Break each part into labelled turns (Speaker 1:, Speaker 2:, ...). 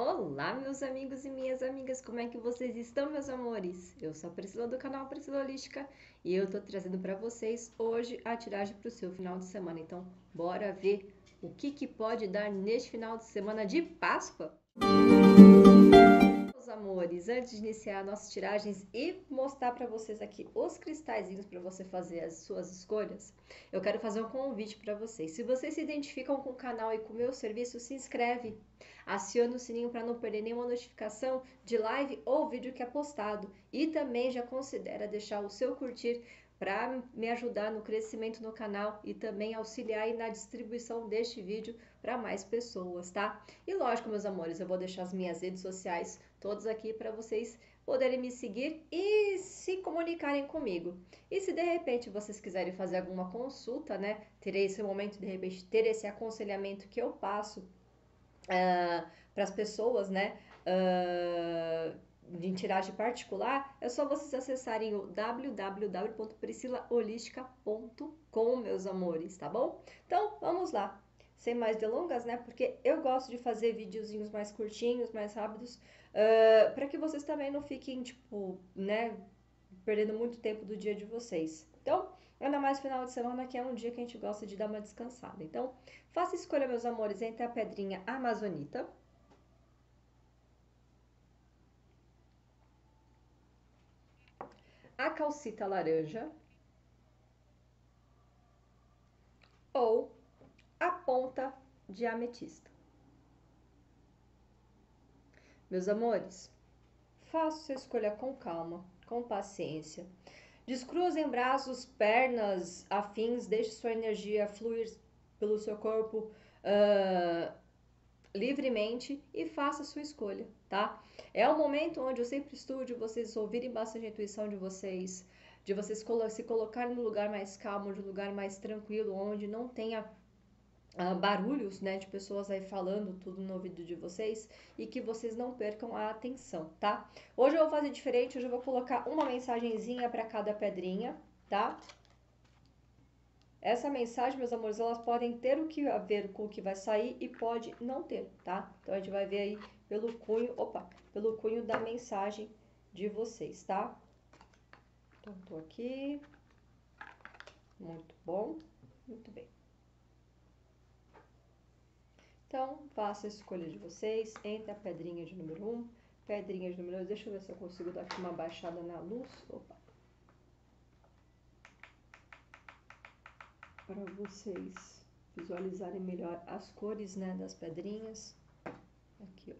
Speaker 1: Olá, meus amigos e minhas amigas, como é que vocês estão, meus amores? Eu sou a Priscila do canal Priscila Holística e eu tô trazendo para vocês hoje a tiragem para o seu final de semana. Então, bora ver o que, que pode dar neste final de semana de Páscoa? Meus amores, antes de iniciar nossas tiragens e mostrar para vocês aqui os cristalzinhos para você fazer as suas escolhas, eu quero fazer um convite para vocês. Se vocês se identificam com o canal e com o meu serviço, se inscreve acione o sininho para não perder nenhuma notificação de live ou vídeo que é postado. E também já considera deixar o seu curtir para me ajudar no crescimento no canal e também auxiliar na distribuição deste vídeo para mais pessoas, tá? E lógico, meus amores, eu vou deixar as minhas redes sociais todas aqui para vocês poderem me seguir e se comunicarem comigo. E se de repente vocês quiserem fazer alguma consulta, né, terei esse momento de repente ter esse aconselhamento que eu passo uh, ah, para as pessoas, né? Uh, de tiragem particular, é só vocês acessarem o www.priscilaholistica.com, meus amores, tá bom? Então, vamos lá. Sem mais delongas, né? Porque eu gosto de fazer videozinhos mais curtinhos, mais rápidos, uh, para que vocês também não fiquem, tipo, né, perdendo muito tempo do dia de vocês. Então, Ainda mais final de semana, que é um dia que a gente gosta de dar uma descansada. Então, faça escolha, meus amores, entre a pedrinha amazonita. A calcita laranja. Ou a ponta de ametista. Meus amores, faça sua escolha com calma, com paciência. Descruzem braços, pernas, afins, deixe sua energia fluir pelo seu corpo uh, livremente e faça a sua escolha, tá? É o momento onde eu sempre estudo vocês ouvirem bastante a intuição de vocês, de vocês se colocarem no lugar mais calmo, de um lugar mais tranquilo, onde não tenha uh, barulhos, né, de pessoas aí falando tudo no ouvido de vocês e que vocês não percam a atenção, tá? Hoje eu vou fazer diferente, hoje eu vou colocar uma mensagenzinha para cada pedrinha, tá? Essa mensagem, meus amores, elas podem ter o que a ver com o que vai sair e pode não ter, tá? Então a gente vai ver aí pelo cunho, opa, pelo cunho da mensagem de vocês, tá? Então tô aqui. Muito bom. Muito bem. Então, faça a escolha de vocês, entre a pedrinha de número 1, um, pedrinha de número 2, deixa eu ver se eu consigo dar aqui uma baixada na luz, opa. Para vocês visualizarem melhor as cores, né, das pedrinhas. Aqui, ó.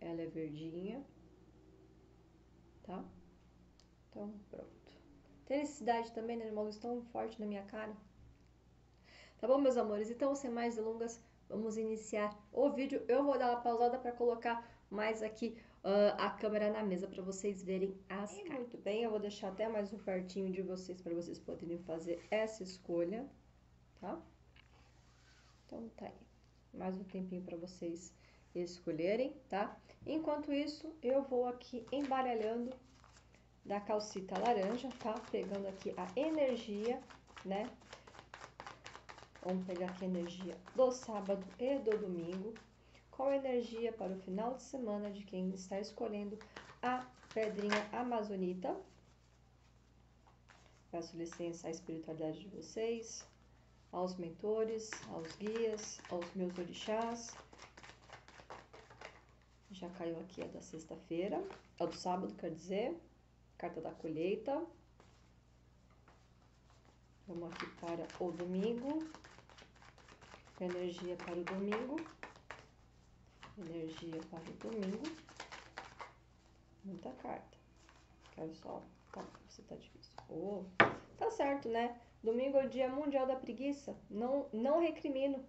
Speaker 1: Ela é verdinha, tá? Então, pronto. Tem necessidade também, né, uma luz tão forte na minha cara. Tá bom, meus amores? Então, sem mais delongas, Vamos iniciar o vídeo. Eu vou dar uma pausada para colocar mais aqui uh, a câmera na mesa para vocês verem as e Muito bem, eu vou deixar até mais um pertinho de vocês para vocês poderem fazer essa escolha, tá? Então tá aí. Mais um tempinho para vocês escolherem, tá? Enquanto isso, eu vou aqui embaralhando da calcita laranja, tá? Pegando aqui a energia, né? Vamos pegar aqui a energia do sábado e do domingo, com energia para o final de semana de quem está escolhendo a pedrinha amazonita. Peço licença à espiritualidade de vocês, aos mentores, aos guias, aos meus orixás. Já caiu aqui a da sexta-feira, a do sábado, quer dizer, carta da colheita. Vamos aqui para o domingo energia para o domingo, energia para o domingo, muita carta. Quero só, tá, você tá difícil. Oh, tá certo, né? Domingo é o dia mundial da preguiça. Não, não recrimino,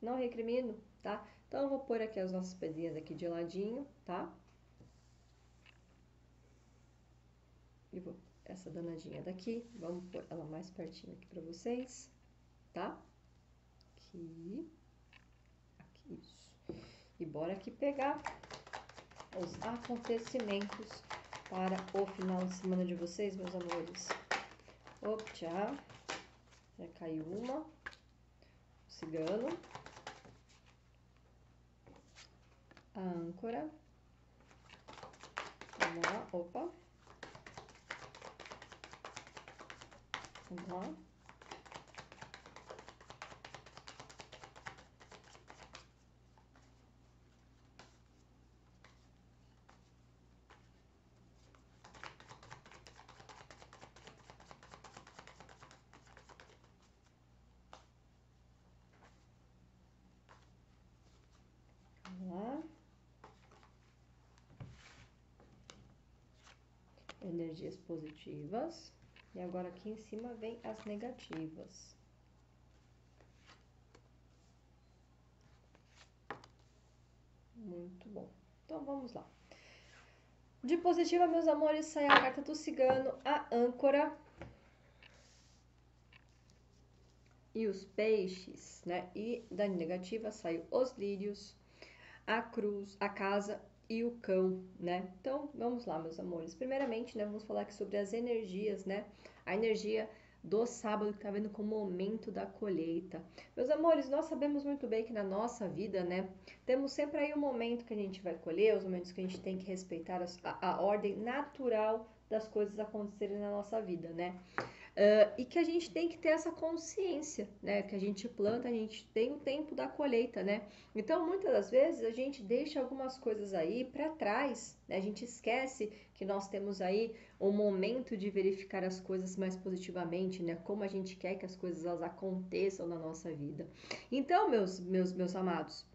Speaker 1: não recrimino, tá? Então eu vou pôr aqui as nossas pedrinhas aqui de ladinho, tá? E vou essa danadinha daqui, vamos pôr ela mais pertinho aqui para vocês, tá? Aqui, aqui, isso. E bora aqui pegar os acontecimentos para o final de semana de vocês, meus amores. Opa, já, caiu uma, cigano. a âncora. Vamos lá, opa. Vamos lá. Energias positivas. E agora aqui em cima vem as negativas. Muito bom. Então vamos lá. De positiva, meus amores, sai a carta do cigano, a âncora e os peixes, né? E da negativa saiu os lírios, a cruz, a casa e o cão, né? Então, vamos lá, meus amores. Primeiramente, né, vamos falar aqui sobre as energias, né? A energia do sábado que tá vendo com o momento da colheita. Meus amores, nós sabemos muito bem que na nossa vida, né, temos sempre aí o um momento que a gente vai colher, os momentos que a gente tem que respeitar a, a ordem natural das coisas acontecerem na nossa vida, né? Uh, e que a gente tem que ter essa consciência, né? Que a gente planta, a gente tem o tempo da colheita, né? Então, muitas das vezes a gente deixa algumas coisas aí para trás, né? A gente esquece que nós temos aí um momento de verificar as coisas mais positivamente, né? Como a gente quer que as coisas elas aconteçam na nossa vida. Então, meus meus meus amados,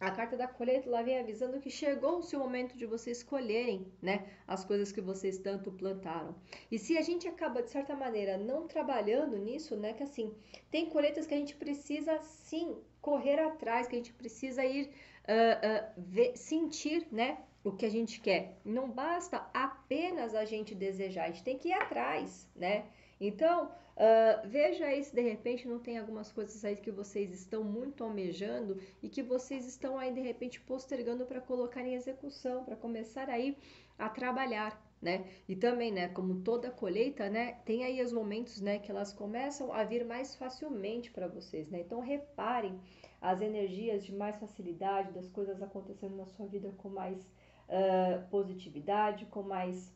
Speaker 1: a carta da colheita lá vem avisando que chegou o seu momento de vocês escolherem, né, as coisas que vocês tanto plantaram. E se a gente acaba de certa maneira não trabalhando nisso, né, que assim, tem colheitas que a gente precisa sim correr atrás, que a gente precisa ir uh, uh, ver, sentir, né, o que a gente quer. Não basta apenas a gente desejar, a gente tem que ir atrás, né? Então, uh, veja aí se de repente não tem algumas coisas aí que vocês estão muito almejando e que vocês estão aí de repente postergando para colocar em execução, para começar aí a trabalhar, né? E também, né, como toda colheita, né, tem aí os momentos, né, que elas começam a vir mais facilmente para vocês, né? Então reparem as energias de mais facilidade, das coisas acontecendo na sua vida com mais uh, positividade, com mais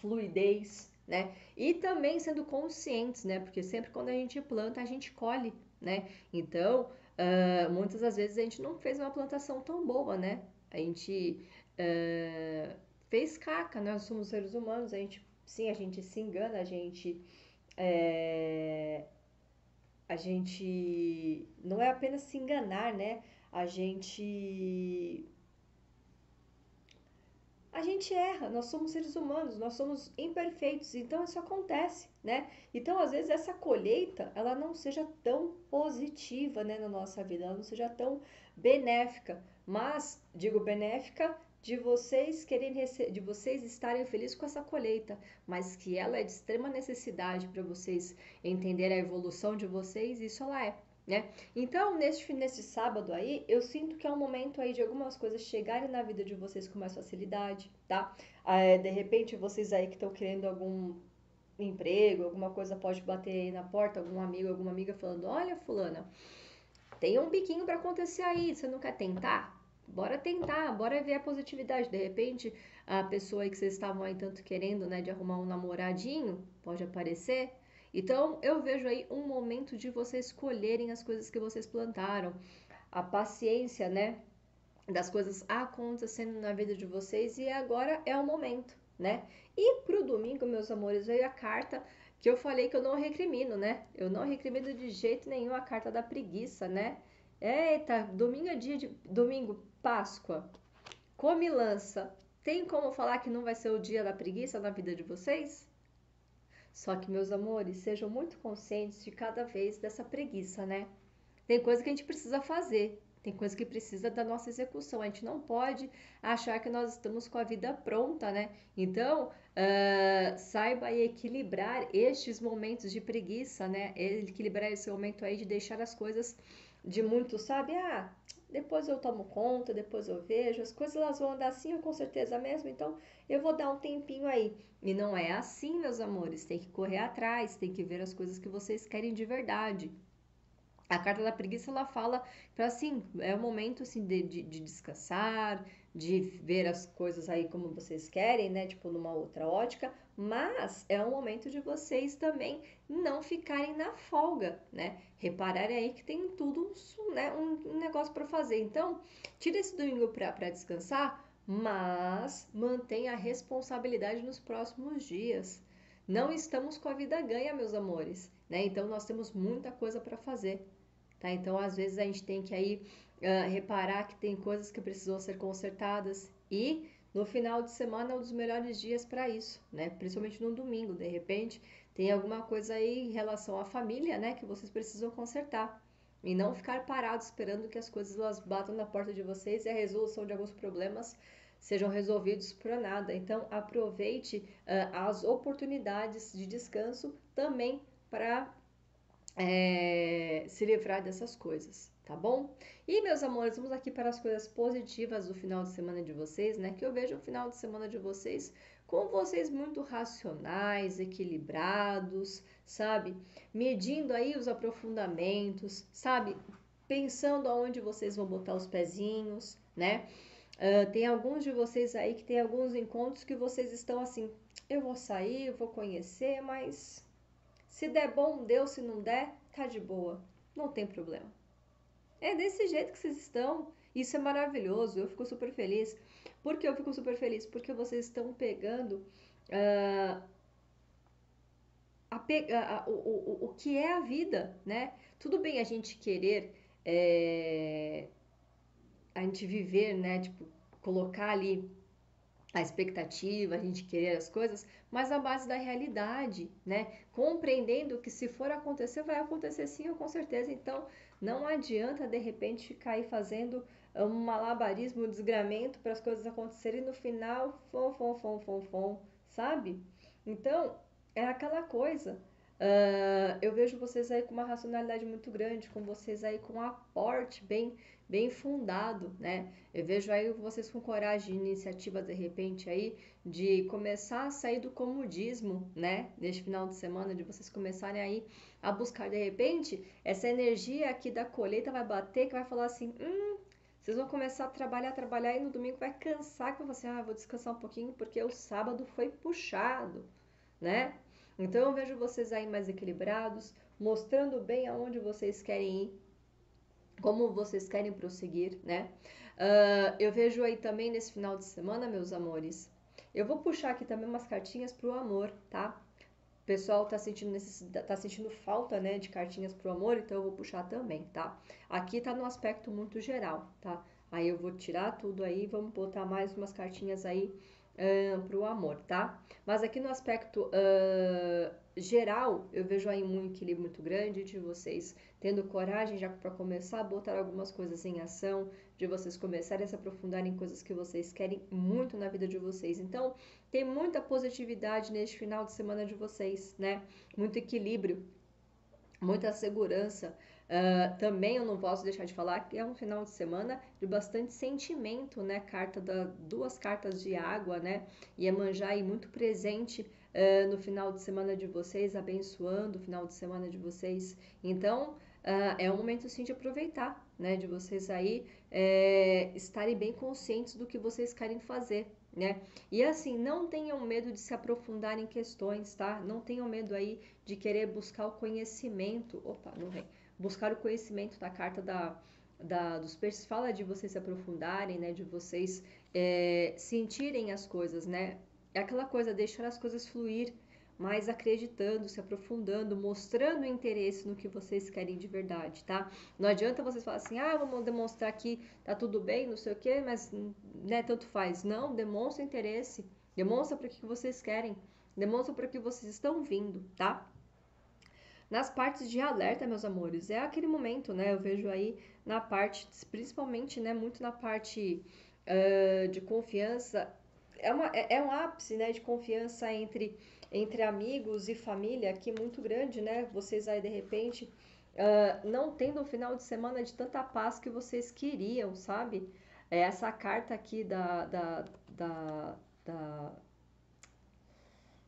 Speaker 1: fluidez, né? E também sendo conscientes, né? Porque sempre quando a gente planta, a gente colhe, né? Então, uh, muitas das vezes a gente não fez uma plantação tão boa, né? A gente uh, fez caca, né? Nós somos seres humanos, a gente, sim, a gente se engana, a gente... É, a gente não é apenas se enganar, né? A gente a gente erra, nós somos seres humanos, nós somos imperfeitos, então isso acontece, né? Então, às vezes, essa colheita, ela não seja tão positiva, né, na nossa vida, ela não seja tão benéfica, mas, digo benéfica, de vocês querem de vocês estarem felizes com essa colheita, mas que ela é de extrema necessidade para vocês entenderem a evolução de vocês, isso ela é né? Então, neste, sábado aí, eu sinto que é um momento aí de algumas coisas chegarem na vida de vocês com mais facilidade, tá? É, de repente, vocês aí que estão querendo algum emprego, alguma coisa pode bater aí na porta, algum amigo, alguma amiga falando, olha, fulana, tem um biquinho para acontecer aí, você não quer tentar? Bora tentar, bora ver a positividade. De repente, a pessoa aí que vocês estavam aí tanto querendo, né, de arrumar um namoradinho, pode aparecer, então, eu vejo aí um momento de vocês escolherem as coisas que vocês plantaram, a paciência, né, das coisas acontecendo na vida de vocês e agora é o momento, né? E pro domingo, meus amores, veio a carta que eu falei que eu não recrimino, né? Eu não recrimino de jeito nenhum a carta da preguiça, né? Eita, domingo é dia de domingo, Páscoa. Comilança. Tem como falar que não vai ser o dia da preguiça na vida de vocês? Só que, meus amores, sejam muito conscientes de cada vez dessa preguiça, né? Tem coisa que a gente precisa fazer, tem coisa que precisa da nossa execução. A gente não pode achar que nós estamos com a vida pronta, né? Então, uh, saiba equilibrar estes momentos de preguiça, né? Equilibrar esse momento aí de deixar as coisas de muito, sabe? Ah, depois eu tomo conta, depois eu vejo, as coisas elas vão andar assim, com certeza mesmo, então eu vou dar um tempinho aí. E não é assim, meus amores, tem que correr atrás, tem que ver as coisas que vocês querem de verdade. A carta da preguiça ela fala para assim, é o momento assim de, de, de, descansar, de ver as coisas aí como vocês querem, né? Tipo numa outra ótica, mas é um momento de vocês também não ficarem na folga, né? Repararem aí que tem tudo né, um negócio para fazer. Então, tira esse domingo para descansar, mas mantenha a responsabilidade nos próximos dias. Não estamos com a vida ganha, meus amores, né? Então nós temos muita coisa para fazer, tá? Então às vezes a gente tem que aí uh, reparar que tem coisas que precisam ser consertadas e no final de semana é um dos melhores dias para isso, né? Principalmente no domingo, de repente tem alguma coisa aí em relação à família, né? Que vocês precisam consertar e não ficar parado esperando que as coisas elas batam na porta de vocês e a resolução de alguns problemas sejam resolvidos por nada. Então, aproveite uh, as oportunidades de descanso também para é, se livrar dessas coisas, tá bom? E, meus amores, vamos aqui para as coisas positivas do final de semana de vocês, né? Que eu vejo o final de semana de vocês com vocês muito racionais, equilibrados, sabe? Medindo aí os aprofundamentos, sabe? Pensando aonde vocês vão botar os pezinhos, né? Uh, tem alguns de vocês aí que tem alguns encontros que vocês estão assim, eu vou sair, eu vou conhecer, mas se der bom, deu, se não der, tá de boa, não tem problema. É desse jeito que vocês estão. Isso é maravilhoso, eu fico super feliz. Por que eu fico super feliz? Porque vocês estão pegando uh, a, a, o, o, o que é a vida, né? Tudo bem a gente querer é, a gente viver, né? Tipo, colocar ali a expectativa, a gente querer as coisas, mas a base da realidade, né? Compreendendo que se for acontecer, vai acontecer sim com certeza. Então, não adianta de repente ficar aí fazendo um malabarismo, um desgramento para as coisas acontecerem no final, fom, fom, fom, fom, fom, sabe? Então, é aquela coisa. Uh, eu vejo vocês aí com uma racionalidade muito grande, com vocês aí com um aporte bem bem fundado, né? Eu vejo aí vocês com coragem iniciativa de repente aí de começar a sair do comodismo, né? Neste final de semana de vocês começarem aí a buscar de repente essa energia aqui da colheita vai bater que vai falar assim, hum, vocês vão começar a trabalhar, trabalhar e no domingo vai cansar que vai falar assim, ah, vou descansar um pouquinho porque o sábado foi puxado, né? Então eu vejo vocês aí mais equilibrados, mostrando bem aonde vocês querem ir como vocês querem prosseguir, né? Uh, eu vejo aí também nesse final de semana, meus amores. Eu vou puxar aqui também umas cartinhas pro amor, tá? O pessoal tá sentindo necessidade, tá sentindo falta, né, de cartinhas pro amor, então eu vou puxar também, tá? Aqui tá no aspecto muito geral, tá? Aí eu vou tirar tudo aí, vamos botar mais umas cartinhas aí uh, pro amor, tá? Mas aqui no aspecto uh, geral, eu vejo aí um equilíbrio muito grande de vocês tendo coragem já para começar a botar algumas coisas em ação, de vocês começarem a se aprofundar em coisas que vocês querem muito na vida de vocês. Então, tem muita positividade neste final de semana de vocês, né? Muito equilíbrio, muita segurança. Uh, também eu não posso deixar de falar que é um final de semana de bastante sentimento, né? Carta da duas cartas de água, né? E Iemanjá aí muito presente uh, no final de semana de vocês, abençoando o final de semana de vocês. Então, uh, é um momento sim de aproveitar, né? De vocês aí é, estarem bem conscientes do que vocês querem fazer, né? E assim, não tenham medo de se aprofundar em questões, tá? Não tenham medo aí de querer buscar o conhecimento. Opa, não vem. Buscar o conhecimento da carta da, da, dos peixes fala de vocês se aprofundarem, né? De vocês é, sentirem as coisas, né? É aquela coisa, deixar as coisas fluir, mas acreditando, se aprofundando, mostrando interesse no que vocês querem de verdade, tá? Não adianta vocês falar assim, ah, vamos demonstrar que tá tudo bem, não sei o quê, mas né, tanto faz. Não, demonstra interesse, demonstra para que vocês querem, demonstra para que vocês estão vindo, tá? Nas partes de alerta, meus amores, é aquele momento, né? Eu vejo aí na parte, principalmente, né, muito na parte uh, de confiança é, uma, é, é um ápice né, de confiança entre, entre amigos e família aqui muito grande, né? Vocês aí de repente uh, não tendo um final de semana de tanta paz que vocês queriam, sabe? É essa carta aqui da, da, da, da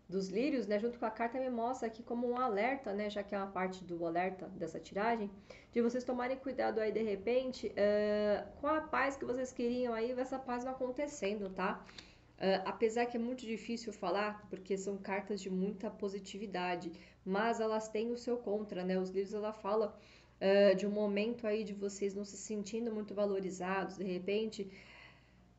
Speaker 1: dos lírios, né, junto com a carta, me mostra aqui como um alerta, né, já que é uma parte do alerta dessa tiragem, de vocês tomarem cuidado aí de repente uh, com a paz que vocês queriam aí, essa paz não acontecendo, tá? Uh, apesar que é muito difícil falar, porque são cartas de muita positividade, mas elas têm o seu contra, né? Os livros ela fala uh, de um momento aí de vocês não se sentindo muito valorizados, de repente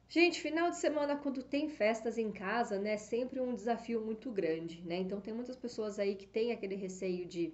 Speaker 1: Gente, final de semana quando tem festas em casa, né, é sempre um desafio muito grande, né? Então tem muitas pessoas aí que têm aquele receio de,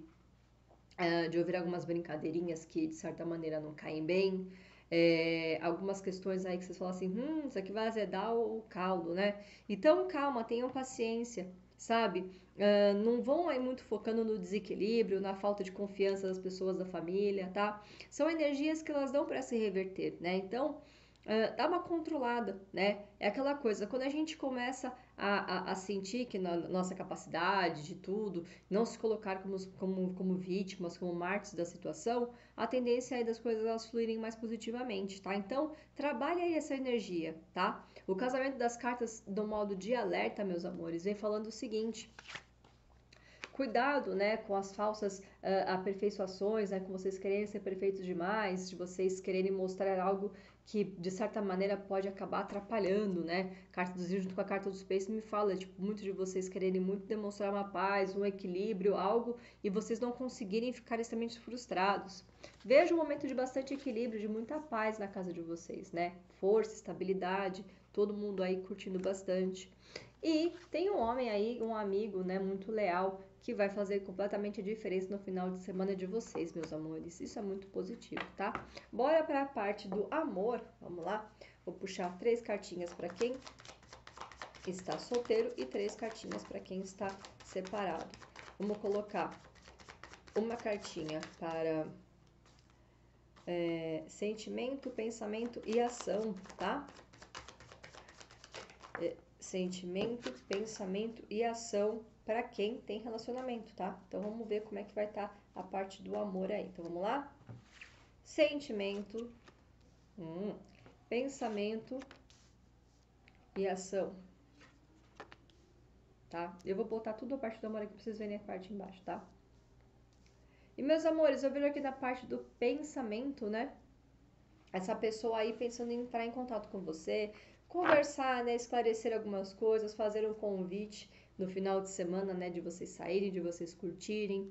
Speaker 1: uh, de ouvir algumas brincadeirinhas que de certa maneira não caem bem, é, algumas questões aí que vocês falam assim, hum, isso aqui vai azedar o caldo, né? Então calma, tenham paciência, sabe? Uh, não vão aí muito focando no desequilíbrio, na falta de confiança das pessoas da família, tá? São energias que elas dão para se reverter, né? Então uh, dá uma controlada, né? É aquela coisa, quando a gente começa a, a, a, sentir que na nossa capacidade de tudo, não se colocar como, como, como vítimas, como mártires da situação, a tendência é das coisas elas fluírem mais positivamente, tá? Então, trabalhe aí essa energia, tá? O casamento das cartas do modo de alerta, meus amores, vem falando o seguinte cuidado, né, com as falsas uh, aperfeiçoações, né, com vocês quererem ser perfeitos demais, de vocês quererem mostrar algo que de certa maneira pode acabar atrapalhando, né? Carta dos Rios junto com a carta dos peixes me fala, tipo, muito de vocês quererem muito demonstrar uma paz, um equilíbrio, algo, e vocês não conseguirem ficar extremamente frustrados. Veja um momento de bastante equilíbrio, de muita paz na casa de vocês, né? Força, estabilidade, todo mundo aí curtindo bastante. E tem um homem aí, um amigo, né, muito leal, que vai fazer completamente a diferença no final de semana de vocês, meus amores. Isso é muito positivo, tá? Bora para a parte do amor. Vamos lá? Vou puxar três cartinhas para quem está solteiro e três cartinhas para quem está separado. Vamos colocar uma cartinha para é, sentimento, pensamento e ação, tá? É, sentimento, pensamento e ação para quem tem relacionamento, tá? Então vamos ver como é que vai estar tá a parte do amor aí. Então vamos lá? Sentimento, hum, pensamento e ação. Tá? Eu vou botar tudo a parte do amor aqui pra vocês verem a parte embaixo, tá? E meus amores, eu vejo aqui na parte do pensamento, né? Essa pessoa aí pensando em entrar em contato com você, conversar, né? Esclarecer algumas coisas, fazer um convite no final de semana, né, de vocês saírem, de vocês curtirem.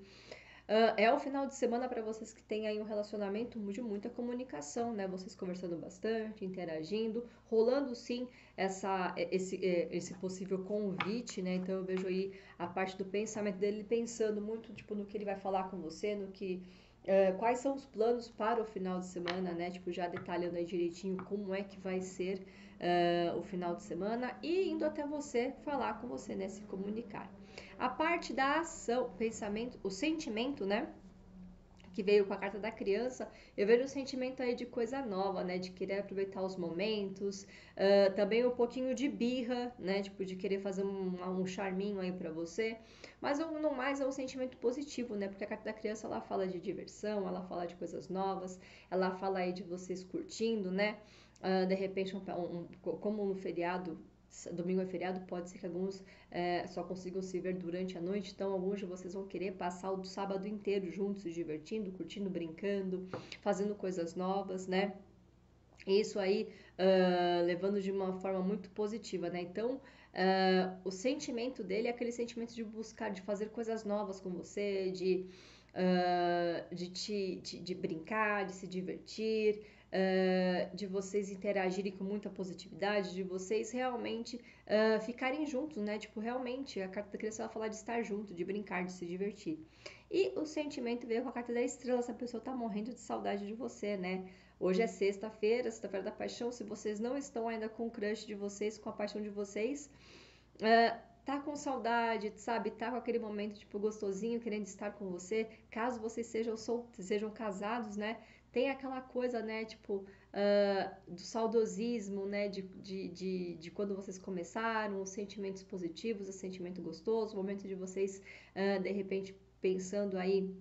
Speaker 1: Uh, é o final de semana para vocês que têm aí um relacionamento de muita comunicação, né? Vocês conversando bastante, interagindo, rolando sim essa, esse, esse possível convite, né? Então eu vejo aí a parte do pensamento dele pensando muito tipo no que ele vai falar com você, no que Uh, quais são os planos para o final de semana, né? Tipo, já detalhando aí direitinho como é que vai ser uh, o final de semana e indo até você falar com você, né? Se comunicar. A parte da ação, pensamento, o sentimento, né? Que veio com a carta da criança, eu vejo um sentimento aí de coisa nova, né? De querer aproveitar os momentos, uh, também um pouquinho de birra, né? Tipo, de querer fazer um, um charminho aí para você. Mas no mais é um sentimento positivo, né? Porque a carta da criança ela fala de diversão, ela fala de coisas novas, ela fala aí de vocês curtindo, né? Uh, de repente, um, um, como no feriado, domingo é feriado, pode ser que alguns é, só consigam se ver durante a noite, então alguns de vocês vão querer passar o sábado inteiro juntos, se divertindo, curtindo, brincando, fazendo coisas novas, né? Isso aí uh, levando de uma forma muito positiva, né? Então, uh, o sentimento dele é aquele sentimento de buscar, de fazer coisas novas com você, de, uh, de, te, de, de brincar, de se divertir, uh, de vocês interagirem com muita positividade, de vocês realmente uh, ficarem juntos, né? Tipo, realmente, a carta da criança ela fala de estar junto, de brincar, de se divertir. E o sentimento veio com a carta da estrela, essa pessoa tá morrendo de saudade de você, né? Hoje é sexta-feira, sexta-feira da paixão. Se vocês não estão ainda com o crush de vocês, com a paixão de vocês, uh, tá com saudade, sabe? Tá com aquele momento, tipo, gostosinho, querendo estar com você. Caso vocês sejam, sol... sejam casados, né? Tem aquela coisa, né, tipo, uh, do saudosismo, né, de, de, de, de, quando vocês começaram, os sentimentos positivos, o sentimento gostoso, o momento de vocês, uh, de repente, pensando aí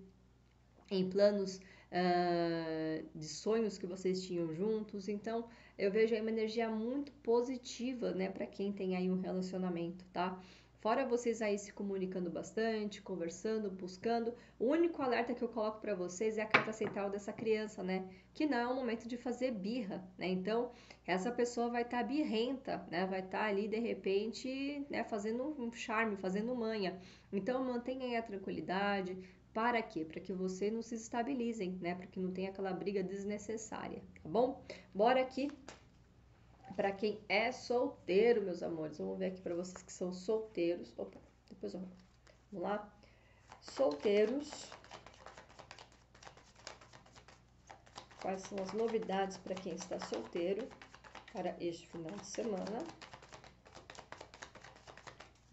Speaker 1: em planos uh, de sonhos que vocês tinham juntos. Então, eu vejo aí uma energia muito positiva, né, para quem tem aí um relacionamento, tá? Fora vocês aí se comunicando bastante, conversando, buscando, o único alerta que eu coloco para vocês é a carta central dessa criança, né? Que não é o momento de fazer birra, né? Então, essa pessoa vai estar tá birrenta, né? Vai estar tá ali de repente, né, fazendo um charme, fazendo manha. Então, mantenha aí a tranquilidade, para quê? Para que você não se estabilizem, né? Para que não tenha aquela briga desnecessária, tá bom? Bora aqui para quem é solteiro, meus amores. Vamos ver aqui para vocês que são solteiros. Opa, depois eu... Vamos lá. Solteiros. Quais são as novidades para quem está solteiro para este final de semana?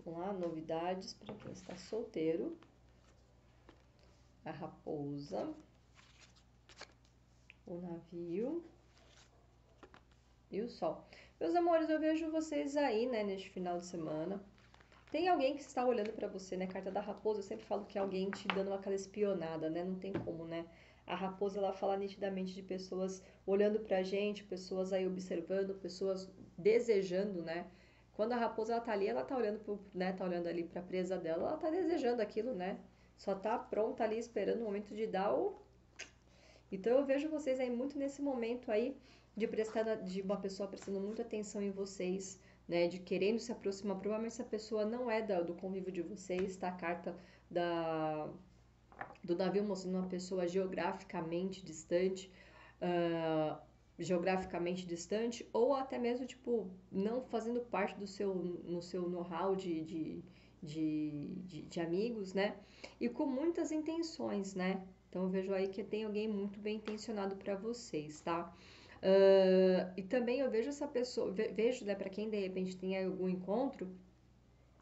Speaker 1: Vamos lá, novidades para quem está solteiro. A raposa. O navio e o sol. Meus amores, eu vejo vocês aí, né, neste final de semana. Tem alguém que está olhando para você, né? Carta da raposa, eu sempre falo que é alguém te dando aquela espionada, né? Não tem como, né? A raposa, ela fala nitidamente de pessoas olhando pra gente, pessoas aí observando, pessoas desejando, né? Quando a raposa, ela tá ali, ela tá olhando, pro, né? Tá olhando ali pra presa dela, ela tá desejando aquilo, né? Só tá pronta ali, esperando o momento de dar o... Então, eu vejo vocês aí muito nesse momento aí de prestar de uma pessoa prestando muita atenção em vocês, né, de querendo se aproximar. Provavelmente essa pessoa não é da, do convívio de vocês, tá? A carta da do navio mostrando uma pessoa geograficamente distante, uh, geograficamente distante, ou até mesmo, tipo, não fazendo parte do seu, no seu know-how de, de, de, de, de amigos, né? E com muitas intenções, né? Então eu vejo aí que tem alguém muito bem intencionado para vocês, tá? Uh, e também eu vejo essa pessoa, vejo, né, para quem de repente tem algum encontro,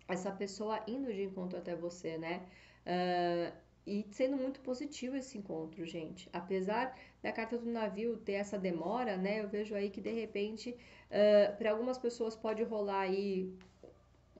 Speaker 1: essa pessoa indo de encontro até você, né? Uh, e sendo muito positivo esse encontro, gente. Apesar da carta do navio ter essa demora, né? Eu vejo aí que de repente, uh, para algumas pessoas pode rolar aí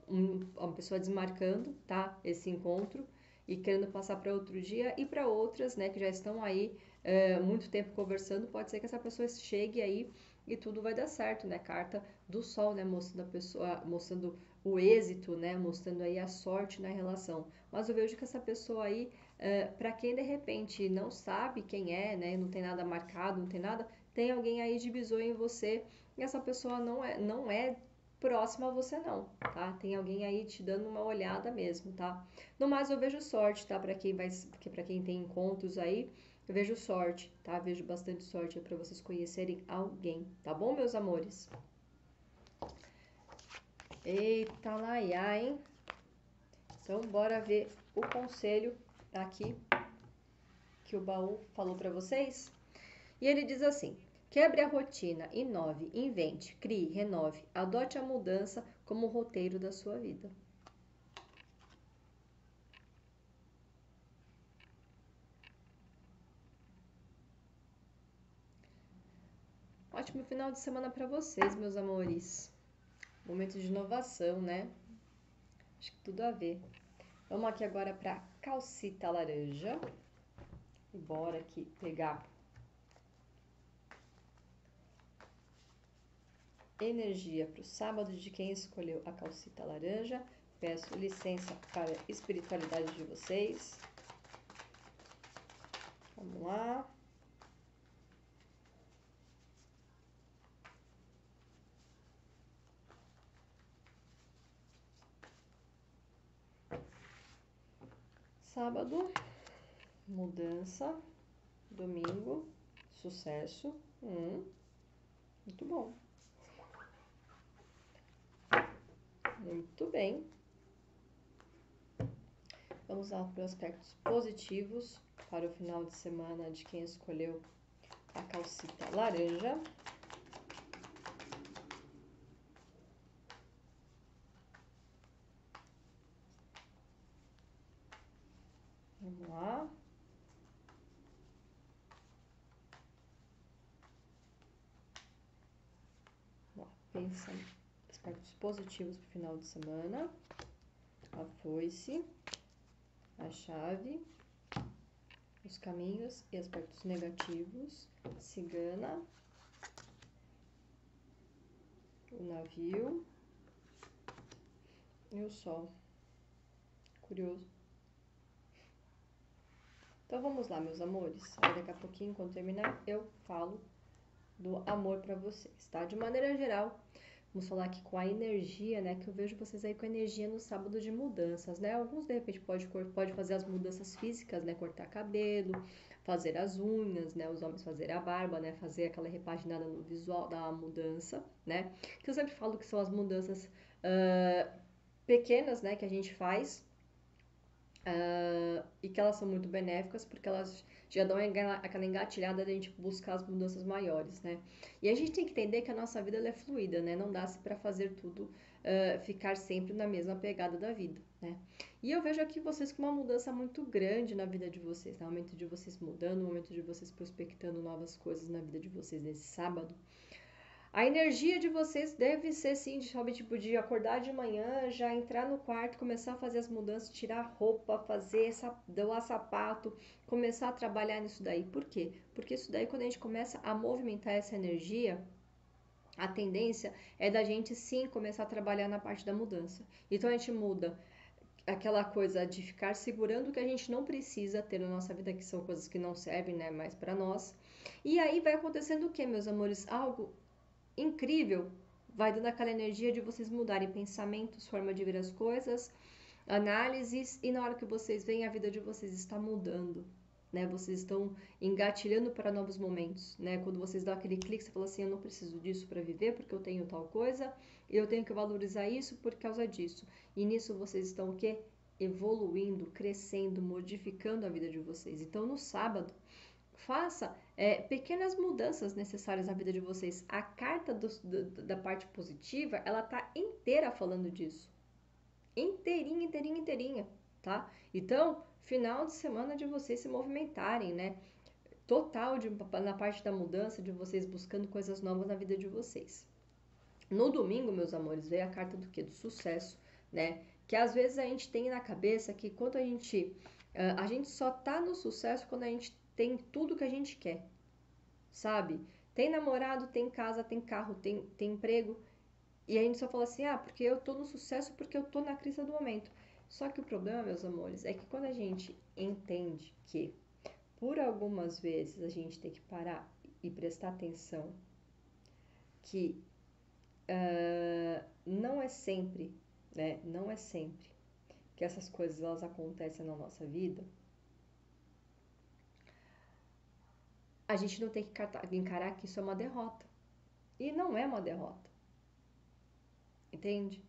Speaker 1: um, uma pessoa desmarcando, tá? Esse encontro e querendo passar para outro dia, e para outras, né, que já estão aí é, muito tempo conversando, pode ser que essa pessoa chegue aí e tudo vai dar certo, né? Carta do sol, né? Mostrando a pessoa, mostrando o êxito, né? Mostrando aí a sorte na relação. Mas eu vejo que essa pessoa aí, é, para quem de repente não sabe quem é, né? Não tem nada marcado, não tem nada, tem alguém aí de bisou em você e essa pessoa não é, não é próxima a você não, tá? Tem alguém aí te dando uma olhada mesmo, tá? No mais eu vejo sorte, tá? Para quem vai, para quem tem encontros aí, eu vejo sorte, tá? Vejo bastante sorte para vocês conhecerem alguém, tá bom, meus amores? Eita, laiá, hein? Então, bora ver o conselho aqui que o baú falou para vocês. E ele diz assim: quebre a rotina, inove, invente, crie, renove, adote a mudança como roteiro da sua vida. Ótimo final de semana para vocês, meus amores. Momento de inovação, né? Acho que tudo a ver. Vamos aqui agora para calcita laranja. E bora aqui pegar energia para o sábado de quem escolheu a calcita laranja. Peço licença para a espiritualidade de vocês. Vamos lá. Sábado, mudança. Domingo, sucesso. Hum, muito bom. Muito bem. Vamos lá para os aspectos positivos para o final de semana de quem escolheu a calcita laranja. Vamos lá. Vamos lá. Pensa aspectos positivos para o final de semana. A foice, a chave, os caminhos e aspectos negativos. Cigana, o navio e o sol. Curioso. Então vamos lá, meus amores. Aí daqui a pouquinho, quando terminar, eu falo do amor para vocês, tá? De maneira geral, vamos falar aqui com a energia, né? Que eu vejo vocês aí com energia no sábado de mudanças, né? Alguns de repente pode, pode fazer as mudanças físicas, né? Cortar cabelo, fazer as unhas, né? Os homens fazer a barba, né? Fazer aquela repaginada no visual da mudança, né? Que eu sempre falo que são as mudanças uh, pequenas, né? Que a gente faz Uh, e que elas são muito benéficas porque elas já dão aquela engatilhada de a gente buscar as mudanças maiores, né? E a gente tem que entender que a nossa vida é fluida, né? Não dá se para fazer tudo uh, ficar sempre na mesma pegada da vida, né? E eu vejo aqui vocês com uma mudança muito grande na vida de vocês, né? O momento de vocês mudando, o momento de vocês prospectando novas coisas na vida de vocês nesse sábado. A energia de vocês deve ser sim, de, sabe, tipo, de acordar de manhã, já entrar no quarto, começar a fazer as mudanças, tirar roupa, fazer, doar sapato, começar a trabalhar nisso daí. Por quê? Porque isso daí, quando a gente começa a movimentar essa energia, a tendência é da gente sim começar a trabalhar na parte da mudança. Então a gente muda aquela coisa de ficar segurando o que a gente não precisa ter na nossa vida, que são coisas que não servem né, mais para nós. E aí vai acontecendo o que, meus amores? Algo incrível, vai dando aquela energia de vocês mudarem pensamentos, forma de ver as coisas, análises, e na hora que vocês veem, a vida de vocês está mudando. Né, vocês estão engatilhando para novos momentos, né? Quando vocês dão aquele clique, você fala assim, eu não preciso disso para viver, porque eu tenho tal coisa, eu tenho que valorizar isso por causa disso. E nisso vocês estão o quê? Evoluindo, crescendo, modificando a vida de vocês. Então, no sábado, faça é, pequenas mudanças necessárias na vida de vocês. A carta do, do, da parte positiva, ela tá inteira falando disso. Inteirinha, inteirinha, inteirinha, tá? Então, final de semana de vocês se movimentarem, né? Total de, na parte da mudança, de vocês buscando coisas novas na vida de vocês. No domingo, meus amores, veio a carta do que? Do sucesso, né? Que às vezes a gente tem na cabeça que quando a gente. A gente só tá no sucesso quando a gente tem tudo que a gente quer, sabe? Tem namorado, tem casa, tem carro, tem, tem emprego. E a gente só fala assim, ah, porque eu tô no sucesso, porque eu tô na crise do momento. Só que o problema, meus amores, é que quando a gente entende que por algumas vezes a gente tem que parar e prestar atenção que uh, não é sempre, né? Não é sempre que essas coisas elas acontecem na nossa vida a gente não tem que encarar que isso é uma derrota. E não é uma derrota. Entende?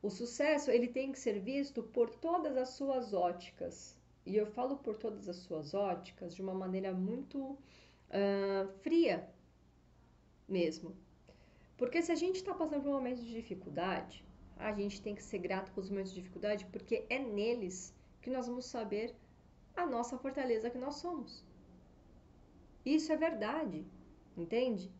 Speaker 1: O sucesso ele tem que ser visto por todas as suas óticas. E eu falo por todas as suas óticas de uma maneira muito uh, fria mesmo. Porque se a gente está passando por um momento de dificuldade, a gente tem que ser grato pelos momentos de dificuldade, porque é neles que nós vamos saber a nossa fortaleza que nós somos. Isso é verdade, entende?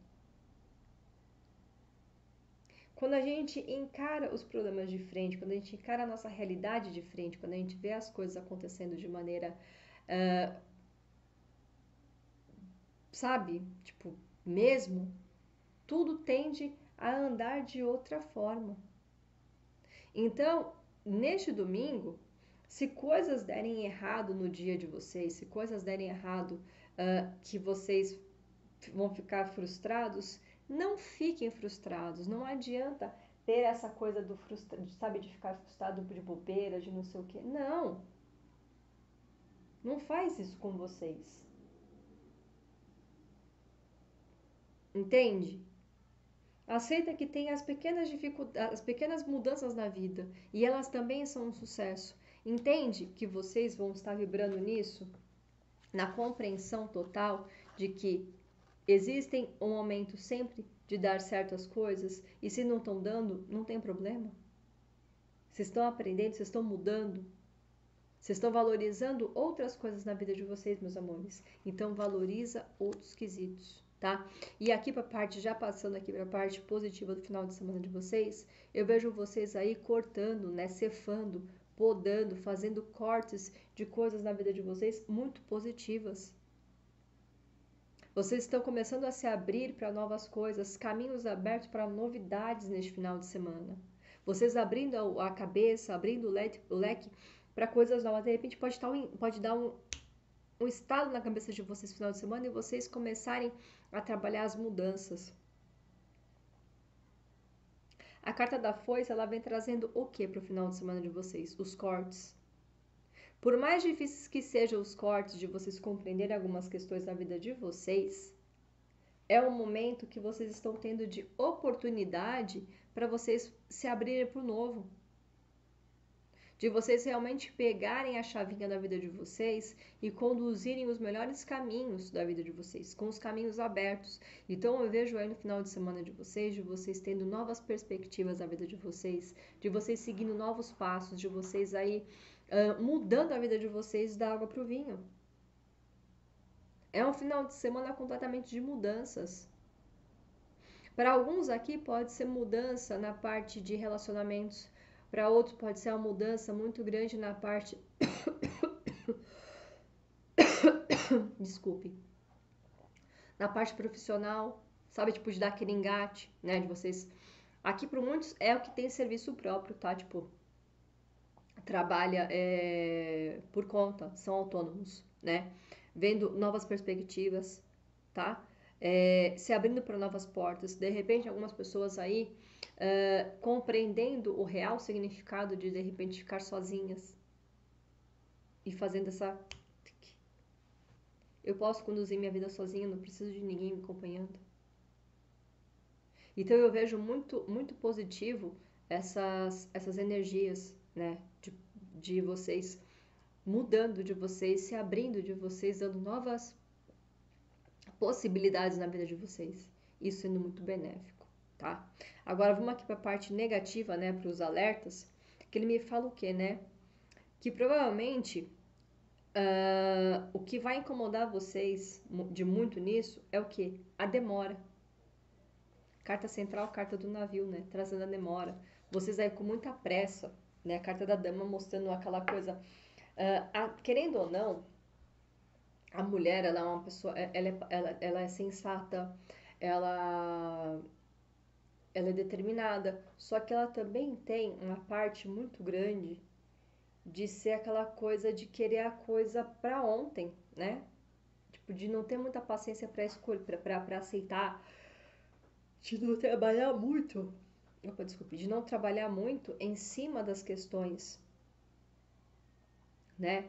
Speaker 1: Quando a gente encara os problemas de frente, quando a gente encara a nossa realidade de frente, quando a gente vê as coisas acontecendo de maneira. Uh, sabe? Tipo, mesmo, tudo tende a andar de outra forma. Então, neste domingo, se coisas derem errado no dia de vocês, se coisas derem errado uh, que vocês vão ficar frustrados, não fiquem frustrados. Não adianta ter essa coisa do sabe, de ficar frustrado de bobeira, de não sei o quê. Não. Não faz isso com vocês. Entende? Aceita que tem as pequenas dificuldades, as pequenas mudanças na vida e elas também são um sucesso. Entende que vocês vão estar vibrando nisso? Na compreensão total de que existem um momento sempre de dar certas coisas e se não estão dando, não tem problema. Vocês estão aprendendo, vocês estão mudando. Vocês estão valorizando outras coisas na vida de vocês, meus amores. Então valoriza outros quesitos, tá? E aqui para parte já passando aqui para a parte positiva do final de semana de vocês, eu vejo vocês aí cortando, né, cefando podando, fazendo cortes de coisas na vida de vocês muito positivas. Vocês estão começando a se abrir para novas coisas, caminhos abertos para novidades neste final de semana. Vocês abrindo a cabeça, abrindo o leque, para coisas novas. De repente pode, estar, pode dar um, um estalo na cabeça de vocês no final de semana e vocês começarem a trabalhar as mudanças. A carta da foice, ela vem trazendo o que para o final de semana de vocês? Os cortes. Por mais difíceis que sejam os cortes de vocês compreenderem algumas questões da vida de vocês, é o momento que vocês estão tendo de oportunidade para vocês se abrirem para o novo de vocês realmente pegarem a chavinha da vida de vocês e conduzirem os melhores caminhos da vida de vocês, com os caminhos abertos. Então eu vejo aí no final de semana de vocês, de vocês tendo novas perspectivas da vida de vocês, de vocês seguindo novos passos, de vocês aí uh, mudando a vida de vocês da água para o vinho. É um final de semana completamente de mudanças. Para alguns aqui pode ser mudança na parte de relacionamentos, para outros pode ser uma mudança muito grande na parte. Desculpe. Na parte profissional, sabe? Tipo, de dar aquele engate, né? De vocês. Aqui, para muitos, é o que tem serviço próprio, tá? Tipo, trabalha é, por conta, são autônomos, né? Vendo novas perspectivas, tá? É, se abrindo para novas portas. De repente, algumas pessoas aí uh, compreendendo o real significado de de repente ficar sozinhas e fazendo essa. Eu posso conduzir minha vida sozinha, não preciso de ninguém me acompanhando. Então eu vejo muito, muito positivo essas, essas energias, né, de, de vocês mudando de vocês, se abrindo de vocês, dando novas possibilidades na vida de vocês. Isso sendo muito benéfico, tá? Agora vamos aqui para a parte negativa, né, para os alertas, que ele me fala o quê, né? Que provavelmente uh, o que vai incomodar vocês de muito nisso é o que? A demora. Carta central, carta do navio, né? Trazendo a demora. Vocês aí com muita pressa, né? A carta da dama mostrando aquela coisa. Uh, a, querendo ou não, a mulher, ela é uma pessoa, ela é, ela, ela é sensata, ela ela é determinada, só que ela também tem uma parte muito grande de ser aquela coisa de querer a coisa para ontem, né? Tipo, de não ter muita paciência para escolher, para aceitar, de não trabalhar muito. Opa, desculpe, de não trabalhar muito em cima das questões, né?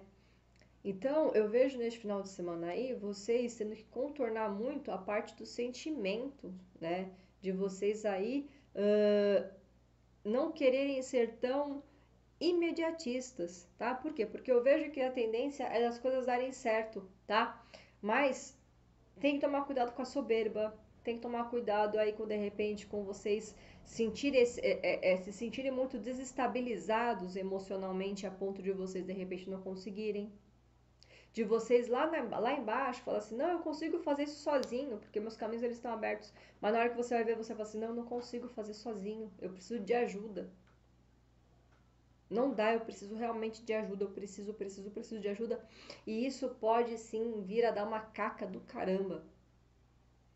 Speaker 1: Então, eu vejo neste final de semana aí vocês tendo que contornar muito a parte do sentimento, né? de vocês aí uh, não quererem ser tão imediatistas, tá? Por quê? Porque eu vejo que a tendência é das coisas darem certo, tá? Mas tem que tomar cuidado com a soberba, tem que tomar cuidado aí com de repente com vocês sentirem esse, é, é, é, se sentirem muito desestabilizados emocionalmente a ponto de vocês de repente não conseguirem, de vocês lá, na, lá embaixo, falar assim, não, eu consigo fazer isso sozinho, porque meus caminhos eles estão abertos. Mas na hora que você vai ver, você fala assim, não, eu não consigo fazer sozinho, eu preciso de ajuda. Não dá, eu preciso realmente de ajuda, eu preciso, preciso, preciso de ajuda. E isso pode sim vir a dar uma caca do caramba.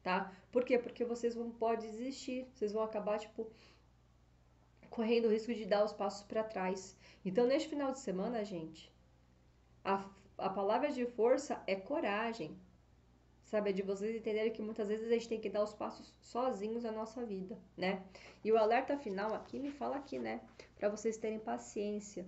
Speaker 1: Tá? Por quê? Porque vocês vão pode desistir, vocês vão acabar tipo correndo o risco de dar os passos para trás. Então, neste final de semana, gente, a a palavra de força é coragem. Sabe, é de vocês entenderem que muitas vezes a gente tem que dar os passos sozinhos na nossa vida, né? E o alerta final aqui me fala aqui, né? Para vocês terem paciência.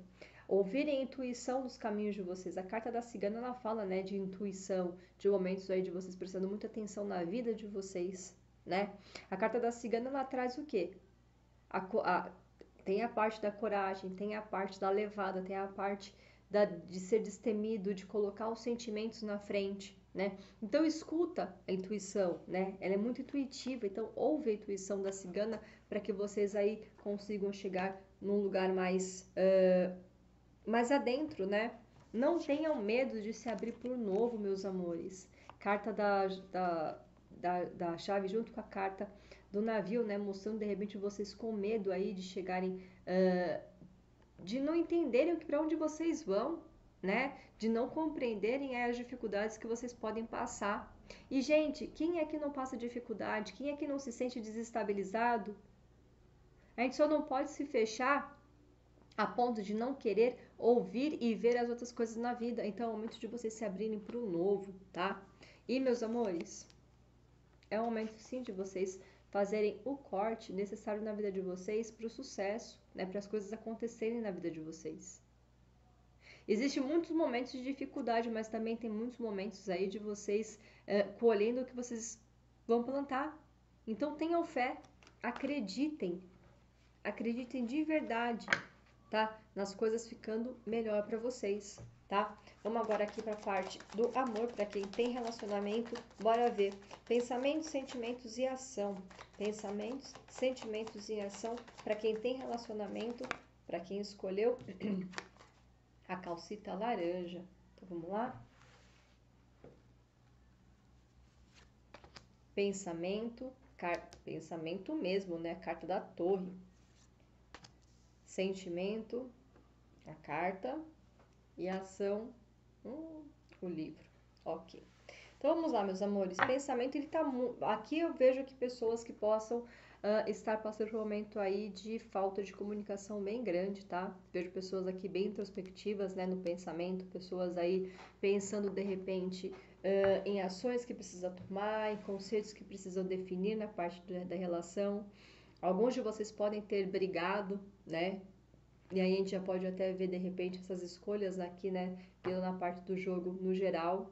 Speaker 1: Ouvirem a intuição dos caminhos de vocês. A carta da cigana ela fala, né, de intuição, de momentos aí de vocês prestando muita atenção na vida de vocês, né? A carta da cigana ela traz o quê? A, a, tem a parte da coragem, tem a parte da levada, tem a parte da, de ser destemido, de colocar os sentimentos na frente, né? Então escuta a intuição, né? Ela é muito intuitiva, então ouve a intuição da cigana para que vocês aí consigam chegar num lugar mais, uh, mais adentro, né? Não tenham medo de se abrir por novo, meus amores. Carta da, da, da, da chave junto com a carta do navio, né? Mostrando de repente vocês com medo aí de chegarem uh, de não entenderem para onde vocês vão, né? De não compreenderem as dificuldades que vocês podem passar. E, gente, quem é que não passa dificuldade? Quem é que não se sente desestabilizado? A gente só não pode se fechar a ponto de não querer ouvir e ver as outras coisas na vida. Então é o momento de vocês se abrirem para o novo, tá? E meus amores, é o momento sim de vocês fazerem o corte necessário na vida de vocês para o sucesso, né? Para as coisas acontecerem na vida de vocês. Existem muitos momentos de dificuldade, mas também tem muitos momentos aí de vocês é, colhendo o que vocês vão plantar. Então tenham fé, acreditem, acreditem de verdade tá? Nas coisas ficando melhor para vocês, tá? Vamos agora aqui para a parte do amor, para quem tem relacionamento, bora ver. Pensamentos, sentimentos e ação. Pensamentos, sentimentos e ação para quem tem relacionamento, para quem escolheu a calcita laranja. Então vamos lá? Pensamento, car... pensamento mesmo, né? Carta da torre sentimento, a carta e ação, hum, o livro. Ok. Então vamos lá, meus amores. Pensamento, ele tá. Aqui eu vejo que pessoas que possam uh, estar passando por um momento aí de falta de comunicação bem grande, tá? Vejo pessoas aqui bem introspectivas, né, no pensamento, pessoas aí pensando de repente uh, em ações que precisa tomar, em conceitos que precisam definir na parte do, da relação. Alguns de vocês podem ter brigado, né? E aí a gente já pode até ver de repente essas escolhas aqui, né? Vindo na parte do jogo no geral.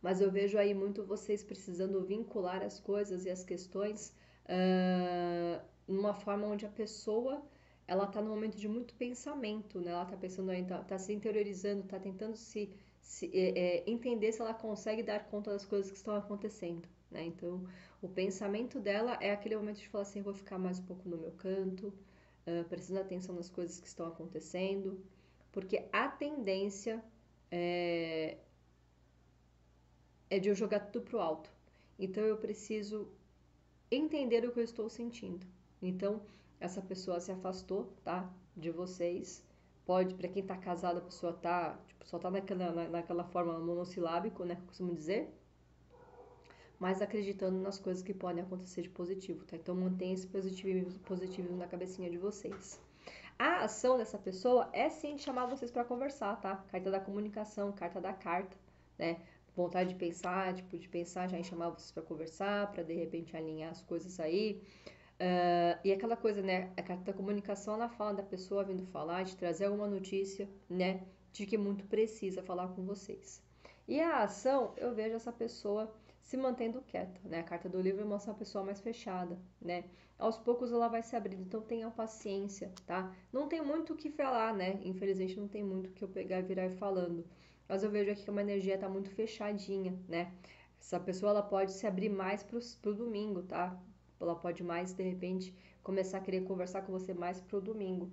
Speaker 1: Mas eu vejo aí muito vocês precisando vincular as coisas e as questões uh, numa forma onde a pessoa ela tá num momento de muito pensamento, né? Ela tá pensando aí, tá, se interiorizando, tá tentando se, se é, é, entender se ela consegue dar conta das coisas que estão acontecendo, né? Então, o pensamento dela é aquele momento de falar assim, vou ficar mais um pouco no meu canto, uh, prestando atenção nas coisas que estão acontecendo, porque a tendência é, é de eu jogar tudo pro alto. Então eu preciso entender o que eu estou sentindo. Então essa pessoa se afastou, tá, de vocês. Pode, para quem tá casado, a pessoa tá, tipo, só tá naquela, na, naquela forma monossilábico, né, que eu costumo dizer mas acreditando nas coisas que podem acontecer de positivo, tá? Então mantenha esse positivismo, positivismo na cabecinha de vocês. A ação dessa pessoa é sim de chamar vocês para conversar, tá? Carta da comunicação, carta da carta, né? Vontade de pensar, tipo, de pensar já em chamar vocês para conversar, para de repente alinhar as coisas aí. Uh, e aquela coisa, né? A carta da comunicação, ela fala da pessoa vindo falar, de trazer alguma notícia, né? De que muito precisa falar com vocês. E a ação, eu vejo essa pessoa se mantendo quieta, né? A carta do livro mostra uma pessoa mais fechada, né? Aos poucos ela vai se abrindo, então tenham paciência, tá? Não tem muito o que falar, né? Infelizmente não tem muito o que eu pegar e virar falando. Mas eu vejo aqui que uma energia tá muito fechadinha, né? Essa pessoa ela pode se abrir mais pro, pro domingo, tá? Ela pode mais, de repente, começar a querer conversar com você mais pro domingo.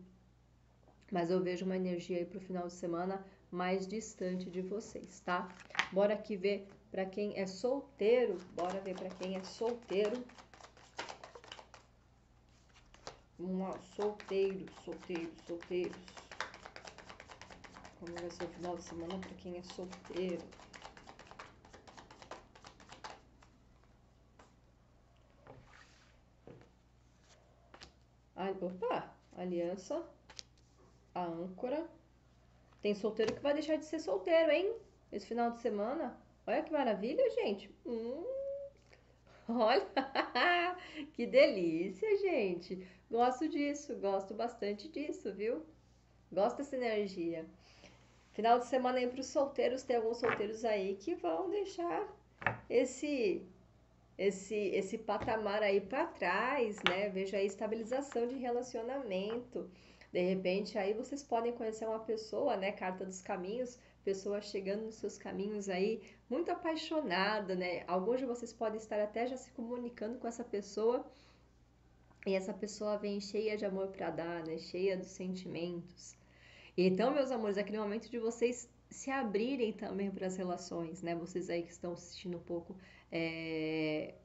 Speaker 1: Mas eu vejo uma energia aí pro final de semana mais distante de vocês, tá? Bora aqui ver para quem é solteiro, bora ver para quem é solteiro. Vamos lá, solteiros, solteiros. Como vai ser o final de semana para quem é solteiro? Opa, aliança, a âncora. Tem solteiro que vai deixar de ser solteiro, hein? Esse final de semana. Olha que maravilha, gente. Hum, olha, que delícia, gente. Gosto disso, gosto bastante disso, viu? Gosto dessa energia. Final de semana aí para os solteiros, tem alguns solteiros aí que vão deixar esse esse esse patamar aí para trás, né? Veja aí estabilização de relacionamento. De repente aí vocês podem conhecer uma pessoa, né? Carta dos caminhos pessoa chegando nos seus caminhos aí, muito apaixonada, né? Alguns de vocês podem estar até já se comunicando com essa pessoa e essa pessoa vem cheia de amor para dar, né? Cheia dos sentimentos. Então, meus amores, aqui no momento de vocês se abrirem também para as relações, né? Vocês aí que estão assistindo um pouco, é...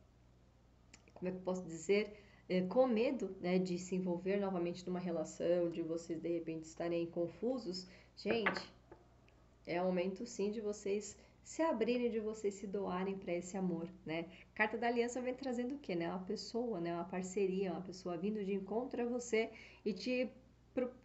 Speaker 1: como é que eu posso dizer? É, com medo né, de se envolver novamente numa relação, de vocês de repente estarem confusos, gente, é o momento sim de vocês se abrirem, de vocês se doarem para esse amor, né? Carta da aliança vem trazendo o quê, né? Uma pessoa, né? Uma parceria, uma pessoa vindo de encontro a você e te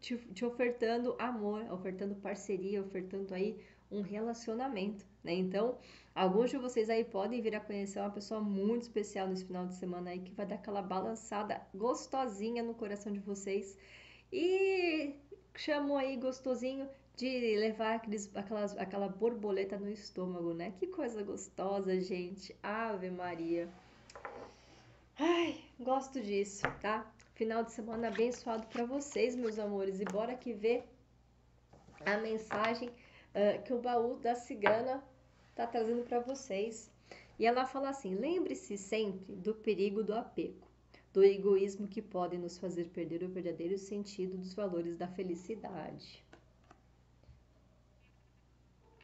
Speaker 1: te, te ofertando amor, ofertando parceria, ofertando aí um relacionamento, né? Então, alguns de vocês aí podem vir a conhecer uma pessoa muito especial nesse final de semana aí que vai dar aquela balançada gostosinha no coração de vocês e chamou aí gostosinho de levar aqueles, aquelas, aquela borboleta no estômago, né? Que coisa gostosa, gente. Ave Maria. Ai, gosto disso, tá? Final de semana abençoado para vocês, meus amores. E bora que ver a mensagem uh, que o baú da cigana tá trazendo para vocês. E ela fala assim: lembre-se sempre do perigo do apego, do egoísmo que pode nos fazer perder o verdadeiro sentido dos valores da felicidade.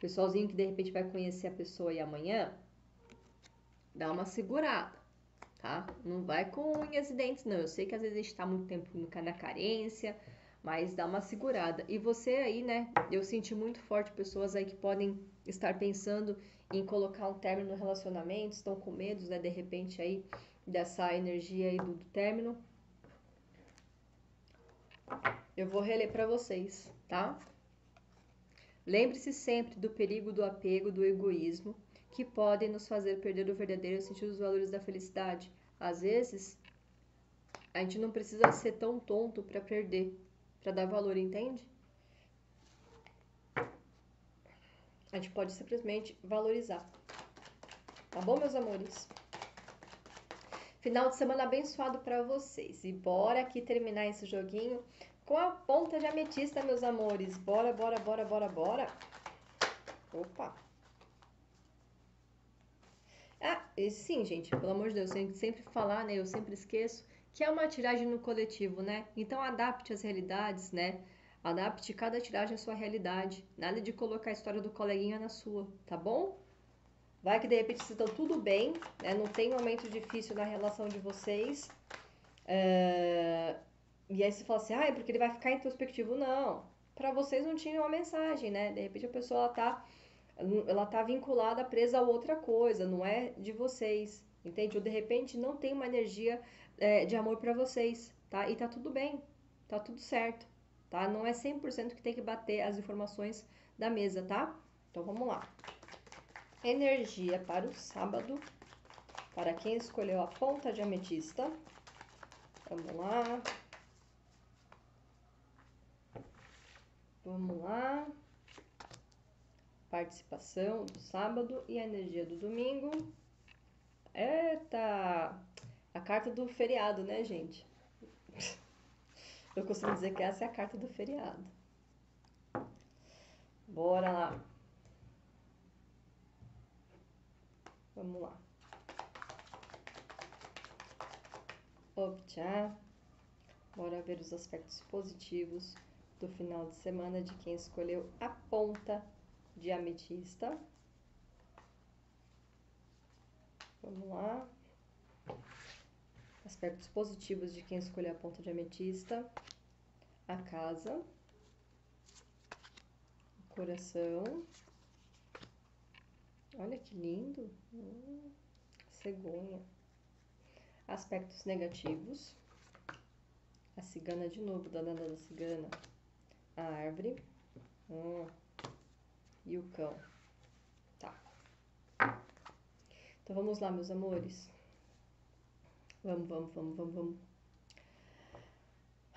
Speaker 1: Pessoalzinho que de repente vai conhecer a pessoa aí amanhã, dá uma segurada, tá? Não vai com unhas e dentes, não. Eu sei que às vezes a gente tá muito tempo na carência, mas dá uma segurada. E você aí, né? Eu senti muito forte pessoas aí que podem estar pensando em colocar um término no relacionamento, estão com medo, né? De repente aí dessa energia aí do, do término. Eu vou reler para vocês, tá? Lembre-se sempre do perigo do apego, do egoísmo, que podem nos fazer perder o verdadeiro sentido dos valores da felicidade. Às vezes, a gente não precisa ser tão tonto para perder, para dar valor, entende? A gente pode simplesmente valorizar. Tá bom, meus amores? Final de semana abençoado para vocês. E bora aqui terminar esse joguinho com a ponta de ametista, meus amores. Bora, bora, bora, bora, bora. Opa. Ah, e sim, gente, pelo amor de Deus, eu tenho que sempre falar, né? Eu sempre esqueço que é uma tiragem no coletivo, né? Então adapte as realidades, né? Adapte cada tiragem à sua realidade. Nada de colocar a história do coleguinha na sua, tá bom? Vai que de repente vocês estão tudo bem, né? Não tem momento difícil na relação de vocês. Uh, e aí você fala assim, ah, é porque ele vai ficar introspectivo. Não. Para vocês não tinha uma mensagem, né? De repente a pessoa ela tá, ela tá vinculada, presa a outra coisa, não é de vocês. Entende? Ou de repente não tem uma energia é, de amor para vocês, tá? E tá tudo bem, tá tudo certo, tá? Não é 100% que tem que bater as informações da mesa, tá? Então vamos lá. Energia para o sábado, para quem escolheu a ponta de ametista. Vamos lá. Vamos lá. Participação do sábado e a energia do domingo. Eita! A carta do feriado, né, gente? Eu costumo dizer que essa é a carta do feriado. Bora lá. Vamos lá. Optcha. Bora ver os aspectos positivos do final de semana de quem escolheu a ponta de ametista. Vamos lá. Aspectos positivos de quem escolheu a ponta de ametista. A casa. O coração. Olha que lindo. Hum, cegonha. Aspectos negativos. A cigana de novo, danada da cigana a árvore e o cão. Tá. Então vamos lá, meus amores. Vamos, vamos, vamos, vamos, vamos.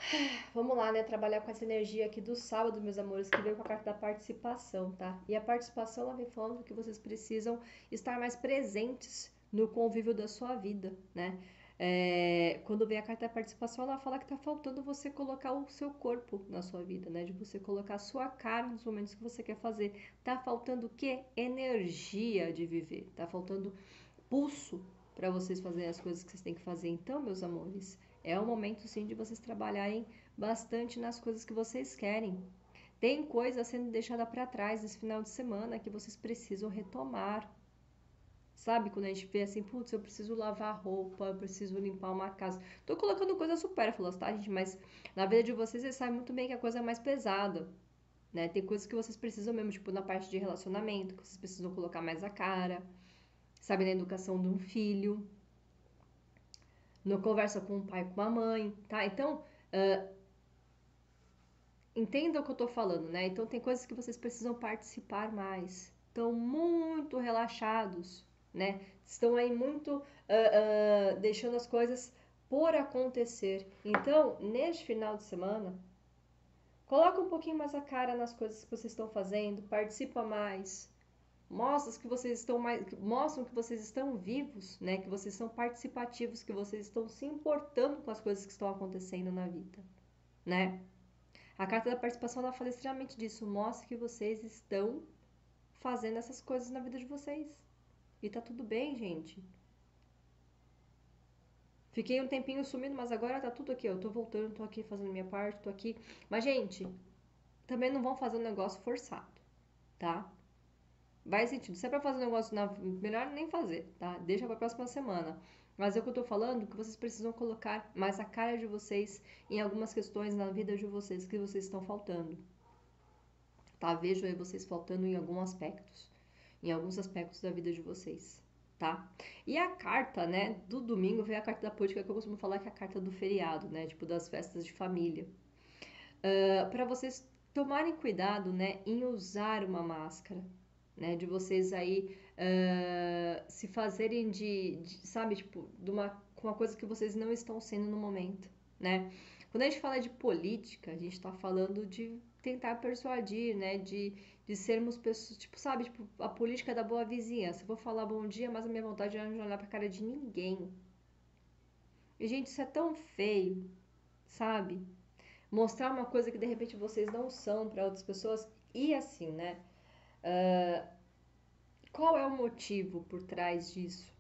Speaker 1: Vamos lá, né? Trabalhar com essa energia aqui do sábado, meus amores, que veio com a carta da participação, tá? E a participação, ela vem falando que vocês precisam estar mais presentes no convívio da sua vida, né? É, quando vem a carta da participação, ela fala que está faltando você colocar o seu corpo na sua vida, né? De você colocar a sua cara nos momentos que você quer fazer. Tá faltando o quê? Energia de viver. Tá faltando pulso para vocês fazerem as coisas que vocês têm que fazer. Então, meus amores, é o momento sim de vocês trabalharem bastante nas coisas que vocês querem. Tem coisa sendo deixada para trás esse final de semana que vocês precisam retomar. Sabe? Quando a gente vê assim, putz, eu preciso lavar roupa, eu preciso limpar uma casa. Tô colocando coisas supérfluas, tá, gente? Mas na vida de vocês, vocês sabem muito bem que a coisa é mais pesada. Né? Tem coisas que vocês precisam mesmo, tipo na parte de relacionamento, que vocês precisam colocar mais a cara. Sabe? Na educação de um filho. No conversa com o pai, com a mãe, tá? Então, uh, entendam o que eu tô falando, né? Então tem coisas que vocês precisam participar mais. Estão muito relaxados, né? Estão aí muito uh, uh, deixando as coisas por acontecer. Então, neste final de semana, coloca um pouquinho mais a cara nas coisas que vocês estão fazendo, participa mais, mostra que vocês estão mais, mostram que vocês estão vivos, né? Que vocês são participativos, que vocês estão se importando com as coisas que estão acontecendo na vida, né? A carta da participação ela fala extremamente disso, mostra que vocês estão fazendo essas coisas na vida de vocês. E tá tudo bem, gente. Fiquei um tempinho sumindo, mas agora tá tudo aqui. Eu tô voltando, tô aqui fazendo minha parte, tô aqui. Mas, gente, também não vão fazer um negócio forçado, tá? Vai sentindo. Se é pra fazer um negócio, na... melhor nem fazer, tá? Deixa pra próxima semana. Mas é o que eu tô falando, que vocês precisam colocar mais a cara de vocês em algumas questões na vida de vocês que vocês estão faltando. Tá? Vejo aí vocês faltando em alguns aspectos. Em alguns aspectos da vida de vocês tá? E a carta, né, do domingo veio a carta da política que eu costumo falar que é a carta do feriado, né, tipo das festas de família. Uh, para vocês tomarem cuidado, né, em usar uma máscara, né, de vocês aí uh, se fazerem de, de, sabe, tipo, de uma, uma coisa que vocês não estão sendo no momento, né? Quando a gente fala de política, a gente está falando de tentar persuadir, né, de de sermos pessoas, tipo, sabe, tipo, a política da boa vizinhança. Eu vou falar bom dia, mas a minha vontade é não olhar pra cara de ninguém. E, gente, isso é tão feio, sabe? Mostrar uma coisa que de repente vocês não são para outras pessoas. E assim, né? Uh, qual é o motivo por trás disso?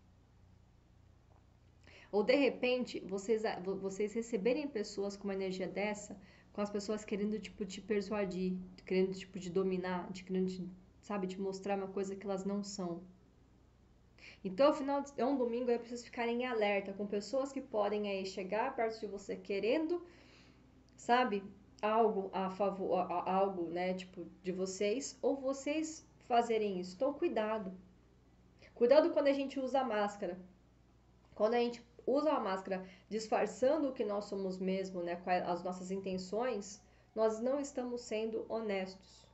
Speaker 1: Ou de repente, vocês, vocês receberem pessoas com uma energia dessa com as pessoas querendo, tipo, te persuadir, querendo, tipo, te dominar, de querendo, te, sabe, te mostrar uma coisa que elas não são. Então, final, é um domingo, é preciso ficar em alerta com pessoas que podem aí chegar perto de você querendo, sabe, algo a favor, a, a, algo, né, tipo, de vocês, ou vocês fazerem isso. Então, cuidado. Cuidado quando a gente usa máscara. Quando a gente usa a máscara disfarçando o que nós somos mesmo, né, as nossas intenções, nós não estamos sendo honestos.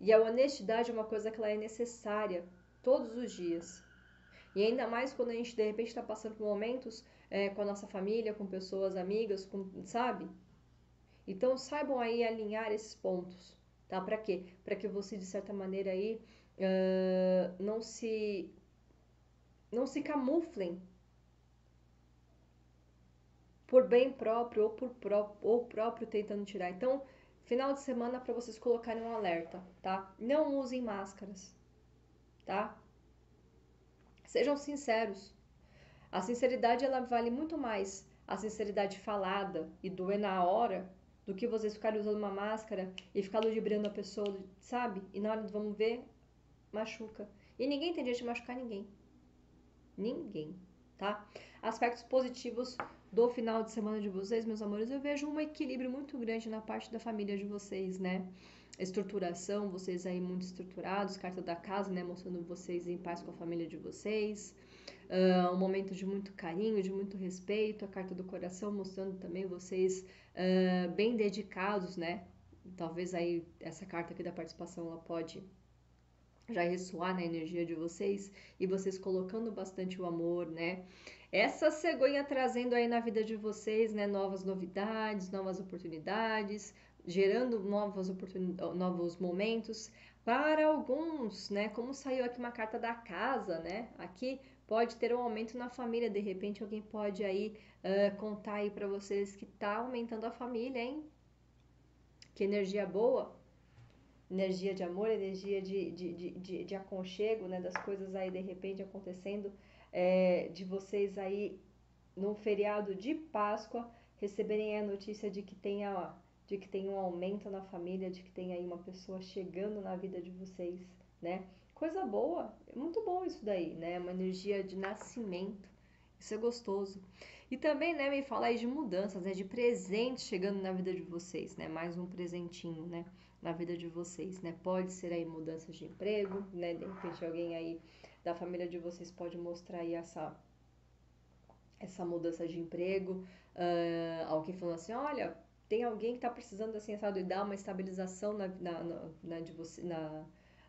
Speaker 1: E a honestidade é uma coisa que ela é necessária todos os dias. E ainda mais quando a gente de repente está passando por momentos é, com a nossa família, com pessoas amigas, com, sabe? Então saibam aí alinhar esses pontos, tá? Para quê? Para que você de certa maneira aí uh, não se não se camuflem por bem próprio ou por pró ou próprio tentando tirar. Então, final de semana para vocês colocarem um alerta, tá? Não usem máscaras, tá? Sejam sinceros. A sinceridade ela vale muito mais a sinceridade falada e doer na hora do que vocês ficarem usando uma máscara e ficar ludibriando a pessoa, sabe? E na hora do vamos ver, machuca. E ninguém tem direito de machucar ninguém. Ninguém, tá? Aspectos positivos do final de semana de vocês, meus amores, eu vejo um equilíbrio muito grande na parte da família de vocês, né? Estruturação, vocês aí muito estruturados, carta da casa, né? Mostrando vocês em paz com a família de vocês. Uh, um momento de muito carinho, de muito respeito. A carta do coração mostrando também vocês uh, bem dedicados, né? Talvez aí essa carta aqui da participação ela pode já ressoar na energia de vocês e vocês colocando bastante o amor, né? Essa cegonha trazendo aí na vida de vocês, né, novas novidades, novas oportunidades, gerando novas oportunidades, novos momentos. Para alguns, né, como saiu aqui uma carta da casa, né, aqui pode ter um aumento na família, de repente alguém pode aí uh, contar aí para vocês que tá aumentando a família, hein? Que energia boa, energia de amor, energia de, de, de, de, de aconchego, né, das coisas aí de repente acontecendo é, de vocês aí no feriado de Páscoa receberem a notícia de que tem a, de que tem um aumento na família, de que tem aí uma pessoa chegando na vida de vocês, né? Coisa boa, é muito bom isso daí, né? Uma energia de nascimento, isso é gostoso. E também, né, me fala aí de mudanças, né, de presentes chegando na vida de vocês, né? Mais um presentinho, né, na vida de vocês, né? Pode ser aí mudanças de emprego, né? De repente alguém aí da família de vocês pode mostrar aí essa, essa mudança de emprego. Uh, alguém falando assim, olha, tem alguém que está precisando assim, sabe, dar uma estabilização na, na, na, na, de você, na,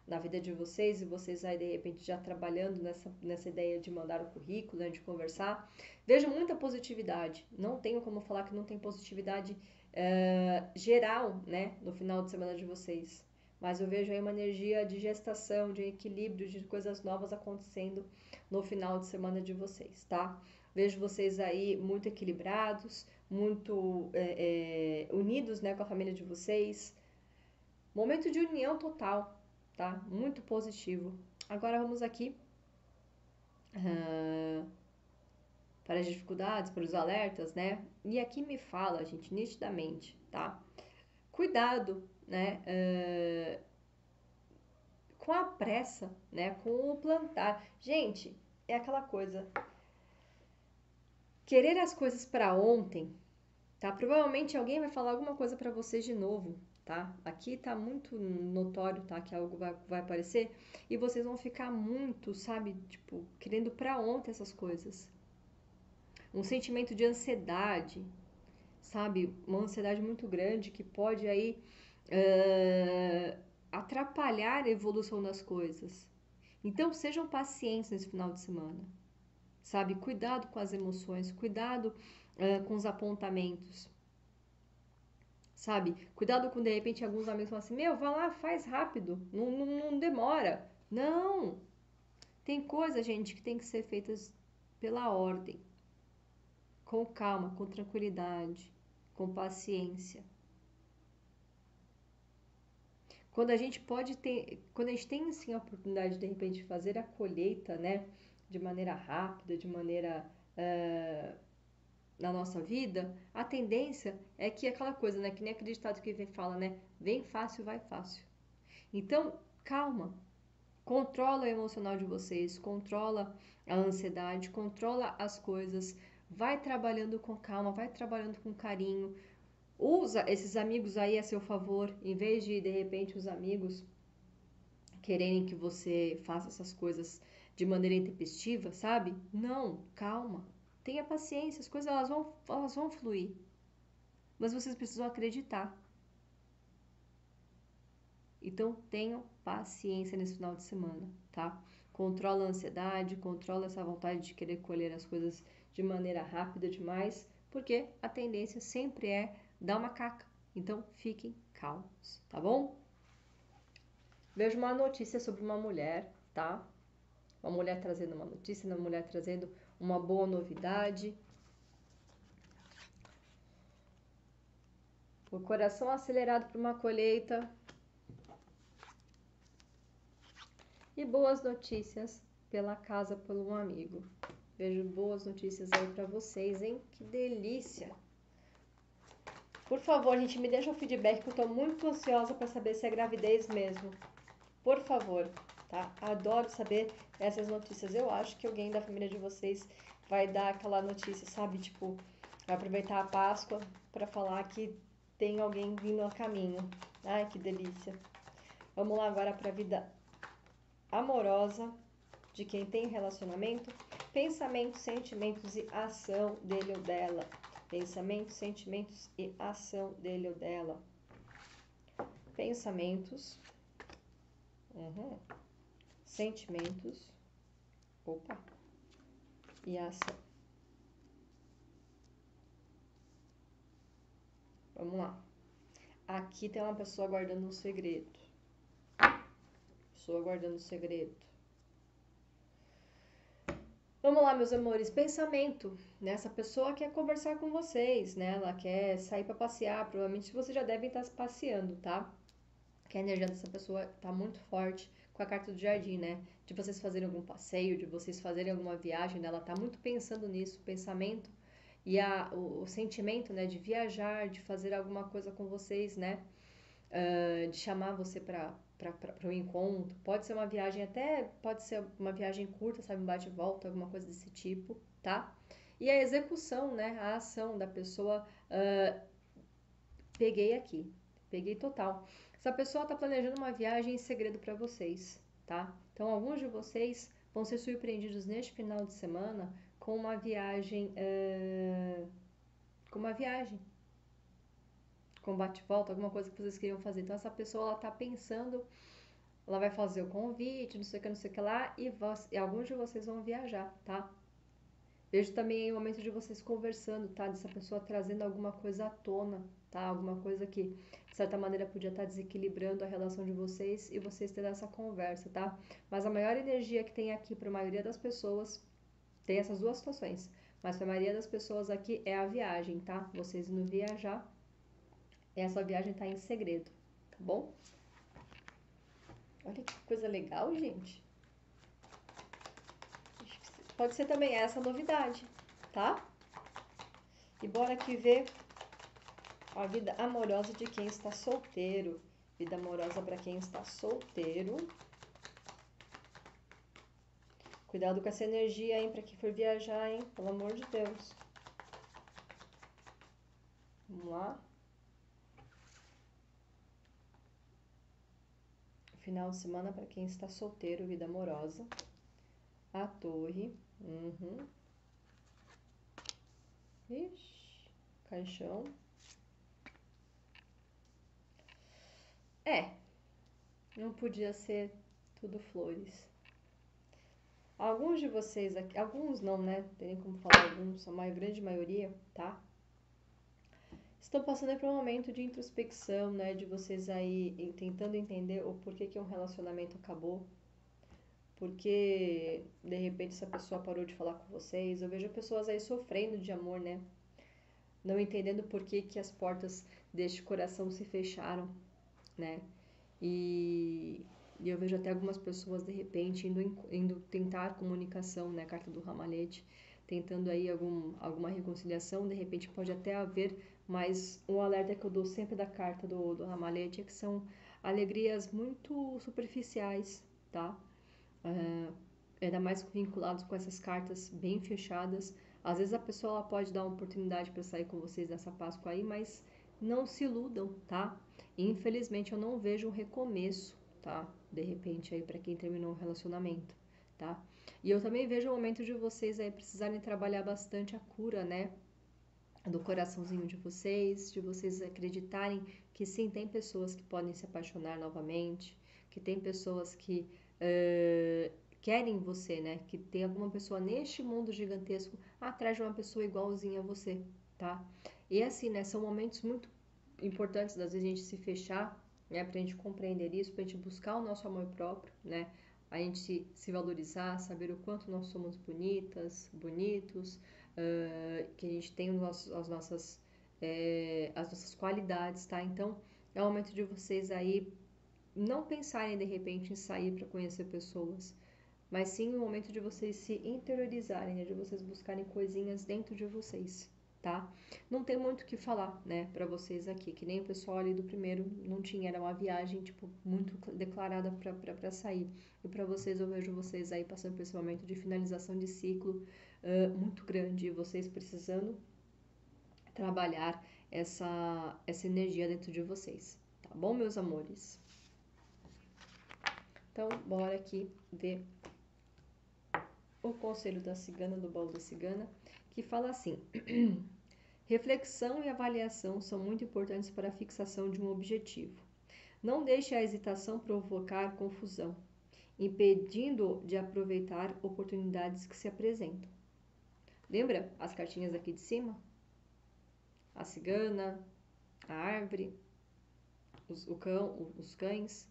Speaker 1: na vida de vocês e vocês aí de repente já trabalhando nessa, nessa ideia de mandar o currículo, né, de conversar. Vejo muita positividade. Não tenho como falar que não tem positividade uh, geral, né, no final de semana de vocês. Mas eu vejo aí uma energia de gestação, de equilíbrio, de coisas novas acontecendo no final de semana de vocês, tá? Vejo vocês aí muito equilibrados, muito é, é, unidos né, com a família de vocês. Momento de união total, tá? Muito positivo. Agora vamos aqui uh, para as dificuldades, para os alertas, né? E aqui me fala, gente, nitidamente, tá? Cuidado, né? Uh, com a pressa, né? Com o plantar. Gente, é aquela coisa. Querer as coisas para ontem tá? Provavelmente alguém vai falar alguma coisa para vocês de novo, tá? Aqui tá muito notório, tá? Que algo vai, vai aparecer e vocês vão ficar muito, sabe? Tipo, querendo para ontem essas coisas. Um sentimento de ansiedade, sabe? Uma ansiedade muito grande que pode aí uh, atrapalhar a evolução das coisas. Então, sejam pacientes nesse final de semana, sabe? Cuidado com as emoções, cuidado uh, com os apontamentos. Sabe? Cuidado com, de repente, alguns amigos falam assim: Meu, vai lá, faz rápido, não, não, não demora. Não! Tem coisa, gente, que tem que ser feitas pela ordem, com calma, com tranquilidade, com paciência. Quando a gente pode ter, quando a gente tem assim a oportunidade de, de repente fazer a colheita, né, de maneira rápida, de maneira uh, na nossa vida, a tendência é que aquela coisa, né, que nem acreditado que fala, né, vem fácil, vai fácil. Então, calma. Controla o emocional de vocês, controla a ansiedade, controla as coisas, vai trabalhando com calma, vai trabalhando com carinho. Usa esses amigos aí a seu favor, em vez de de repente os amigos quererem que você faça essas coisas de maneira intempestiva, sabe? Não, calma. Tenha paciência, as coisas elas vão, elas vão fluir. Mas vocês precisam acreditar. Então tenham paciência nesse final de semana, tá? Controla a ansiedade, controla essa vontade de querer colher as coisas de maneira rápida demais, porque a tendência sempre é dar uma caca. Então fiquem calmos, tá bom? Vejo uma notícia sobre uma mulher, tá? Uma mulher trazendo uma notícia, uma mulher trazendo uma boa novidade. O coração acelerado por uma colheita. E boas notícias pela casa por um amigo. Vejo boas notícias aí para vocês, hein? Que delícia! Por favor, gente, me deixa o feedback que eu tô muito ansiosa para saber se é gravidez mesmo. Por favor tá? Adoro saber essas notícias. Eu acho que alguém da família de vocês vai dar aquela notícia, sabe? Tipo, vai aproveitar a Páscoa para falar que tem alguém vindo a caminho. Ai, que delícia. Vamos lá agora para a vida amorosa de quem tem relacionamento. Pensamentos, sentimentos e ação dele ou dela. Pensamentos, sentimentos e ação dele ou dela. Pensamentos. Uhum sentimentos, opa, e ação. Vamos lá. Aqui tem uma pessoa guardando um segredo. Pessoa guardando um segredo. Vamos lá, meus amores. Pensamento. Nessa né? pessoa quer conversar com vocês, né? Ela quer sair para passear. Provavelmente vocês já devem estar passeando, tá? Que a energia dessa pessoa tá muito forte com a carta do jardim, né? De vocês fazerem algum passeio, de vocês fazerem alguma viagem, né? ela tá muito pensando nisso, pensamento e a, o, o sentimento, né? De viajar, de fazer alguma coisa com vocês, né? Uh, de chamar você para para o encontro. Pode ser uma viagem até, pode ser uma viagem curta, sabe, um bate volta, alguma coisa desse tipo, tá? E a execução, né, a ação da pessoa, uh, peguei aqui, peguei total. Essa pessoa está planejando uma viagem em segredo para vocês, tá? Então, alguns de vocês vão ser surpreendidos neste final de semana com uma viagem, uh, com uma viagem, com bate-volta, alguma coisa que vocês queriam fazer. Então, essa pessoa, ela tá pensando, ela vai fazer o convite, não sei o que, não sei o que lá, e, e alguns de vocês vão viajar, tá? Vejo também o momento de vocês conversando, tá? Dessa pessoa trazendo alguma coisa à tona, tá? Alguma coisa que, de certa maneira, podia estar tá desequilibrando a relação de vocês e vocês terem essa conversa, tá? Mas a maior energia que tem aqui para a maioria das pessoas tem essas duas situações. Mas para a maioria das pessoas aqui é a viagem, tá? Vocês indo viajar, essa viagem tá em segredo, tá bom? Olha que coisa legal, gente. Pode ser também essa novidade, tá? E bora aqui ver a vida amorosa de quem está solteiro. Vida amorosa para quem está solteiro. Cuidado com essa energia, hein, para quem for viajar, hein? Pelo amor de Deus. Vamos lá. Final de semana para quem está solteiro, vida amorosa. A torre. Uhum. Ixi, caixão. É, não podia ser tudo flores. Alguns de vocês aqui, alguns não, né? Tem como falar alguns, a maior, grande maioria, tá? Estão passando por um momento de introspecção, né? De vocês aí tentando entender o porquê que um relacionamento acabou, porque de repente essa pessoa parou de falar com vocês. Eu vejo pessoas aí sofrendo de amor, né? Não entendendo por que, que as portas deste coração se fecharam, né? E, e eu vejo até algumas pessoas de repente indo, indo tentar comunicação, né? Carta do ramalhete, tentando aí algum, alguma reconciliação. De repente pode até haver, mas um alerta que eu dou sempre da carta do, do é que são alegrias muito superficiais, tá? Uh, ainda mais vinculados com essas cartas bem fechadas. Às vezes a pessoa ela pode dar uma oportunidade para sair com vocês nessa Páscoa aí, mas não se iludam, tá? Infelizmente eu não vejo um recomeço, tá? De repente aí para quem terminou o relacionamento, tá? E eu também vejo o momento de vocês aí precisarem trabalhar bastante a cura, né? Do coraçãozinho de vocês, de vocês acreditarem que sim, tem pessoas que podem se apaixonar novamente, que tem pessoas que querem você, né? Que tem alguma pessoa neste mundo gigantesco atrás de uma pessoa igualzinha a você, tá? E assim, né? São momentos muito importantes, às vezes, a gente se fechar, né? Pra gente compreender isso, pra gente buscar o nosso amor próprio, né? A gente se, se valorizar, saber o quanto nós somos bonitas, bonitos, uh, que a gente tem os as nossas, é, as nossas qualidades, tá? Então, é o momento de vocês aí não pensarem de repente em sair para conhecer pessoas, mas sim o momento de vocês se interiorizarem, né? de vocês buscarem coisinhas dentro de vocês, tá? Não tem muito o que falar, né, para vocês aqui, que nem o pessoal ali do primeiro não tinha, era uma viagem, tipo, muito declarada para sair. E para vocês, eu vejo vocês aí passando por esse momento de finalização de ciclo uh, muito grande, e vocês precisando trabalhar essa, essa energia dentro de vocês, tá bom, meus amores? Então, bora aqui ver o conselho da cigana, do baú da cigana, que fala assim: reflexão e avaliação são muito importantes para a fixação de um objetivo. Não deixe a hesitação provocar confusão, impedindo de aproveitar oportunidades que se apresentam. Lembra as cartinhas aqui de cima? A cigana, a árvore, os, o cão, os cães.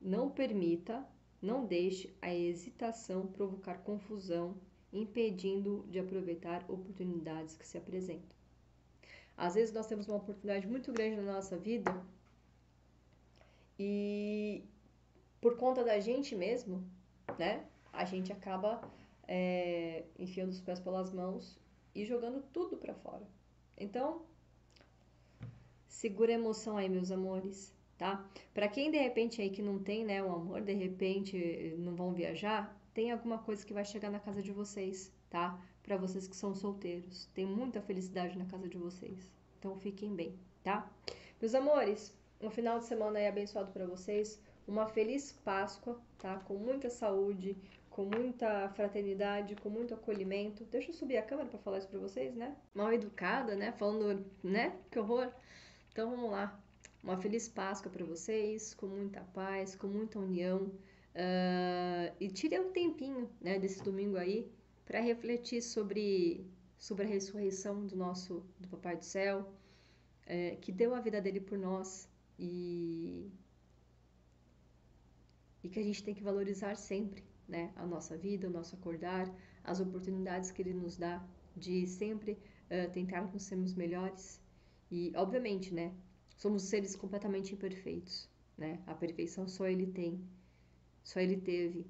Speaker 1: Não permita, não deixe a hesitação provocar confusão, impedindo de aproveitar oportunidades que se apresentam. Às vezes nós temos uma oportunidade muito grande na nossa vida e por conta da gente mesmo, né, a gente acaba é, enfiando os pés pelas mãos e jogando tudo para fora. Então, segura a emoção aí, meus amores tá? Para quem de repente aí que não tem, né, o amor, de repente não vão viajar, tem alguma coisa que vai chegar na casa de vocês, tá? Para vocês que são solteiros, tem muita felicidade na casa de vocês. Então fiquem bem, tá? Meus amores, um final de semana aí abençoado para vocês, uma feliz Páscoa, tá? Com muita saúde, com muita fraternidade, com muito acolhimento. Deixa eu subir a câmera para falar isso para vocês, né? Mal educada, né? Falando, né? Que horror. Então vamos lá. Uma feliz Páscoa para vocês, com muita paz, com muita união. Uh, e tire um tempinho, né, desse domingo aí, para refletir sobre, sobre a ressurreição do nosso do Papai do Céu, é, que deu a vida dele por nós e, e que a gente tem que valorizar sempre, né? A nossa vida, o nosso acordar, as oportunidades que Ele nos dá de sempre uh, tentarmos sermos melhores. E, obviamente, né? Somos seres completamente imperfeitos, né? A perfeição só Ele tem, só Ele teve.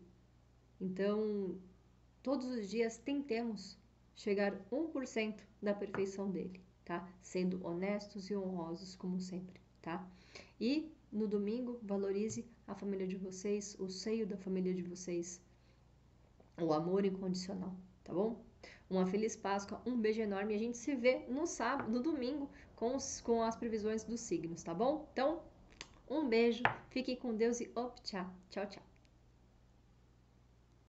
Speaker 1: Então, todos os dias tentemos chegar 1% da perfeição dele, tá? Sendo honestos e honrosos, como sempre, tá? E no domingo, valorize a família de vocês, o seio da família de vocês, o amor incondicional, tá bom? Uma feliz Páscoa, um beijo enorme e a gente se vê no sábado, no domingo, com, os, com as previsões dos signos, tá bom? Então, um beijo, fique com Deus e op, tchau, tchau, tchau.